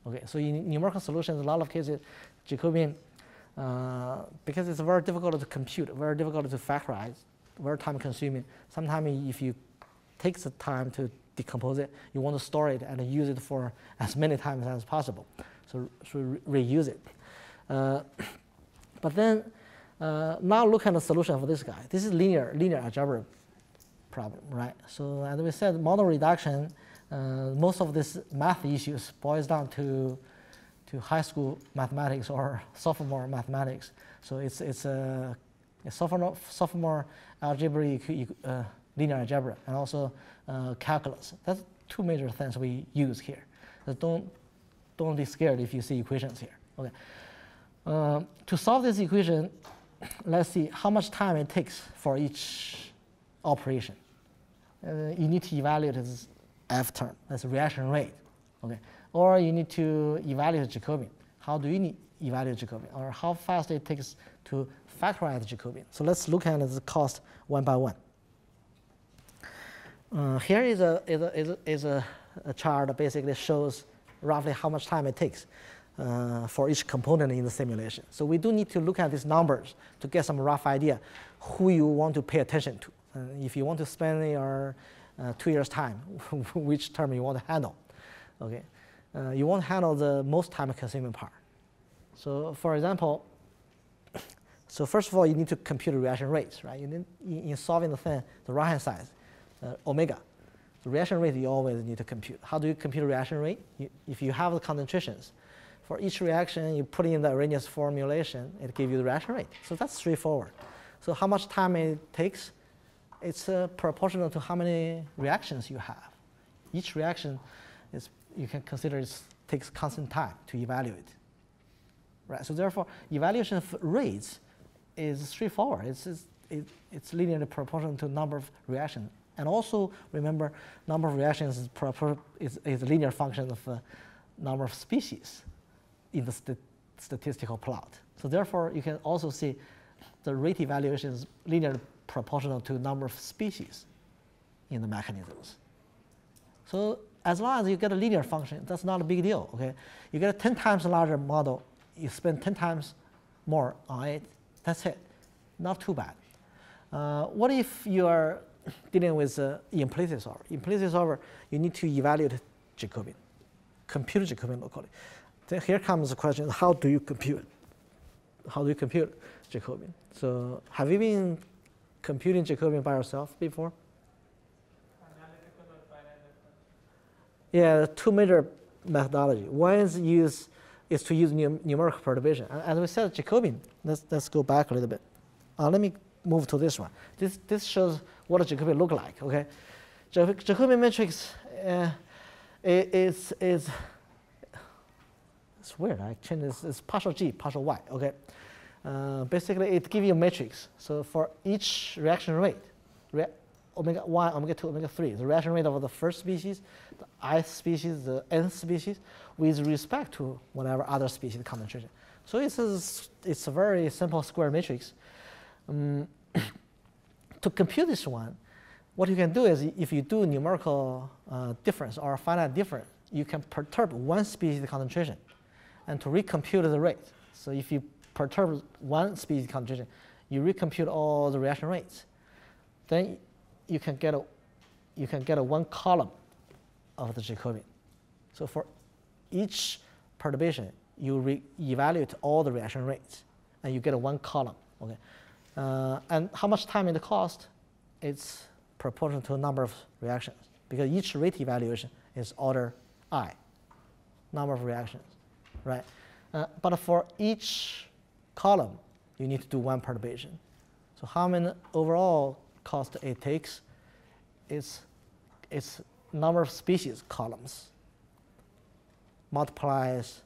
Okay, so in numerical solutions, a lot of cases, Jacobian, uh, because it's very difficult to compute, very difficult to factorize, very time consuming. Sometimes if you take the time to decompose it. You want to store it and use it for as many times as possible. So, so re reuse it. Uh, but then uh, now look at the solution for this guy. This is linear, linear algebra problem, right? So as we said, model reduction, uh, most of these math issues boils down to, to high school mathematics or sophomore mathematics. So it's, it's a, a sophomore, sophomore algebra uh, linear algebra and also uh, calculus. That's two major things we use here. So don't, don't be scared if you see equations here. Okay. Uh, to solve this equation, let's see how much time it takes for each operation. Uh, you need to evaluate this F term. That's reaction rate. Okay. Or you need to evaluate Jacobian. How do you need evaluate Jacobian? Or how fast it takes to factorize Jacobian? So let's look at the cost one by one. Uh, here is a is a, is a, is a, a chart that basically shows roughly how much time it takes uh, for each component in the simulation. So we do need to look at these numbers to get some rough idea who you want to pay attention to. Uh, if you want to spend your uh, two years time, which term you want to handle. Okay, uh, you want to handle the most time-consuming part. So for example, so first of all, you need to compute the reaction rates, right? You need, in, in solving the thing, the right-hand side, uh, omega, the reaction rate you always need to compute. How do you compute the reaction rate? You, if you have the concentrations, for each reaction, you put in the Arrhenius formulation, it gives you the reaction rate. So that's straightforward. So how much time it takes? It's uh, proportional to how many reactions you have. Each reaction is, you can consider it takes constant time to evaluate. Right, so therefore, evaluation of rates is straightforward. It's, it's, it, it's linearly proportional to number of reactions. And also, remember, number of reactions is, proper, is, is a linear function of uh, number of species in the st statistical plot. So therefore, you can also see the rate evaluation is linearly proportional to number of species in the mechanisms. So as long as you get a linear function, that's not a big deal, okay? You get a 10 times larger model, you spend 10 times more on it, that's it. Not too bad. Uh, what if you are dealing with uh, implicit solver? Implicit solver, you need to evaluate Jacobian, compute Jacobian locally. Then here comes the question, how do you compute? How do you compute Jacobian? So have you been computing Jacobian by yourself before? Yeah, two major methodology. One is use is to use num numerical perturbation. As we said, Jacobian. Let's let's go back a little bit. Uh, let me move to this one. This this shows what a Jacobian look like. Okay, Jacobian matrix uh, is is it's weird. I changed this. It's partial G, partial Y. Okay. Uh, basically, it gives you a matrix. So for each reaction rate, omega 1, omega 2, omega 3, the reaction rate of the first species, the ith species, the nth species, with respect to whatever other species concentration. So it's a, it's a very simple square matrix. Um, to compute this one, what you can do is if you do numerical uh, difference or finite difference, you can perturb one species concentration and to recompute the rate. So if you perturb one species concentration, you recompute all the reaction rates. Then you can get a, you can get a one column of the Jacobian. So for each perturbation, you evaluate all the reaction rates, and you get one column. Okay, uh, and how much time it cost? It's proportional to the number of reactions because each rate evaluation is order i, number of reactions, right? Uh, but for each column, you need to do one perturbation. So how many overall cost it takes is its number of species columns multiplies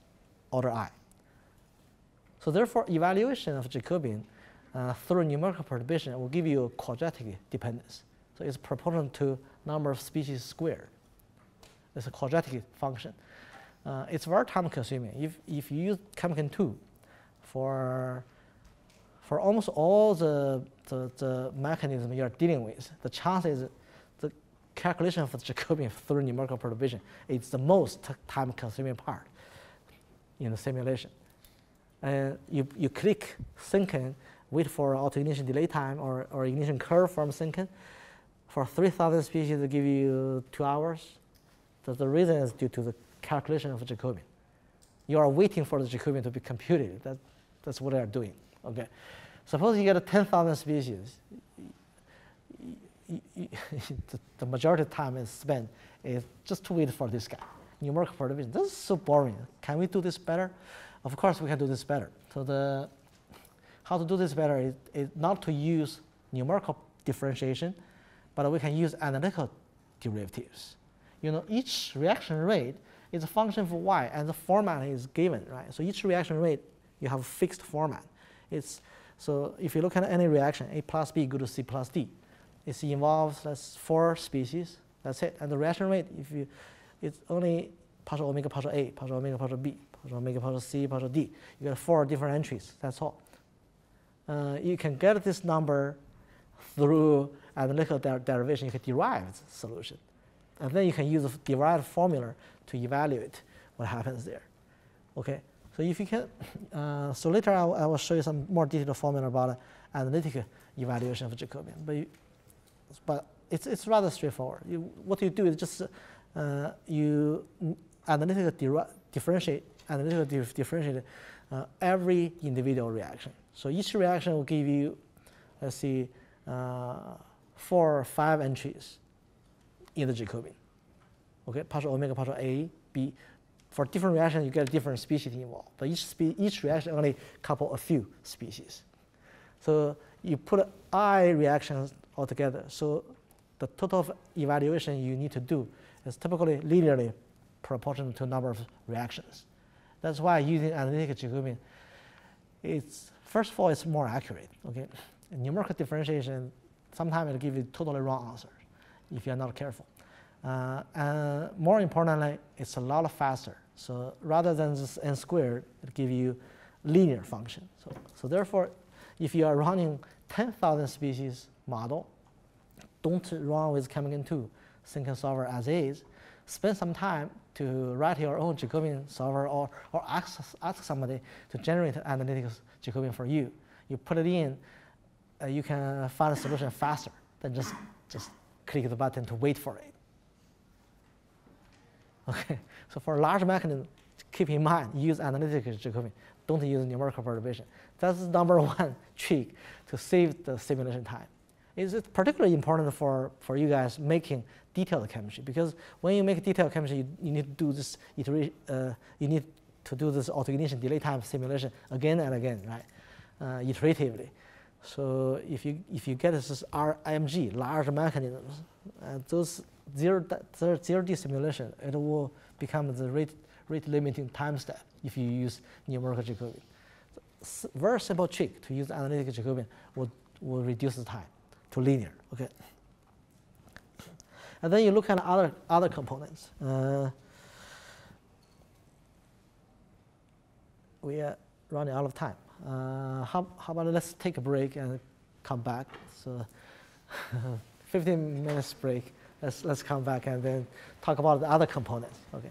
order i. So therefore, evaluation of Jacobian uh, through numerical perturbation will give you a quadratic dependence. So it's proportional to number of species squared. It's a quadratic function. Uh, it's very time consuming. If, if you use CHEMKIN 2 for, for almost all the, the, the mechanism you're dealing with, the chances, the calculation of the Jacobian through numerical perturbation is the most time consuming part in the simulation. And you, you click sync wait for auto ignition delay time or, or ignition curve from sync For 3,000 species, they give you two hours. So the reason is due to the calculation of the Jacobian. You are waiting for the Jacobian to be computed. That, that's what they are doing. Okay. Suppose you get 10,000 species. The, majority of time is spent is just to wait for this guy. Numerical perturbation. This is so boring. Can we do this better? Of course, we can do this better. So the how to do this better is, is not to use numerical differentiation, but we can use analytical derivatives. You know, each reaction rate is a function of y, and the format is given, right? So each reaction rate, you have a fixed format. It's, so if you look at any reaction, A plus B go to C plus D. It involves that's four species, That's it. And the reaction rate, if you, it's only partial omega, partial A, partial omega, partial B, partial omega, partial C, partial D. You get four different entries. That's all. Uh, you can get this number through analytical der derivation. You can derive the solution, and then you can use the derived formula to evaluate what happens there. Okay. So if you can, uh, so later I, I will show you some more detailed formula about analytic evaluation of Jacobian. But you, but it's, it's rather straightforward. You, what you do is just uh, you analytically differentiate, analytically differentiate uh, every individual reaction. So each reaction will give you, let's see, uh, four or five entries in the Jacobian. Okay, partial omega, partial A, B. For different reactions, you get different species involved. But each, spe each reaction only couple a few species. So you put I reactions all together. So the total evaluation you need to do is typically linearly proportional to number of reactions. That's why using analytic Jacobian, it's first of all it's more accurate. Okay, numerical differentiation sometimes it'll give you totally wrong answers if you're not careful. Uh, and more importantly, it's a lot faster. So rather than just n squared, it gives you linear function. So, so therefore, if you are running 10,000 species model, don't run with CHEMKIN 2 thinking solver as is. Spend some time to write your own Jacobian solver or, or ask, ask somebody to generate analytics Jacobian for you. You put it in, uh, you can find a solution faster than just, just click the button to wait for it. Okay, so for large mechanism, keep in mind, use analytic Jacobian. Don't use numerical perturbation. That's number one trick to save the simulation time. It's particularly important for, for you guys making detailed chemistry because when you make detailed chemistry, you, you need to do this iteration, uh, you need to do this autoignition delay time simulation again and again, right? Uh, iteratively. So if you if you get this RMG, large mechanisms, uh, those zero, zero D simulation, it will become the rate rate limiting time step if you use numerical Jacobian. So very simple trick to use analytic Jacobian will, will reduce the time to linear. Okay. And then you look at other other components. Uh, we are running out of time. Uh, how, how about let's take a break and come back. So 15 minutes break. Let's, let's come back and then talk about the other components. Okay.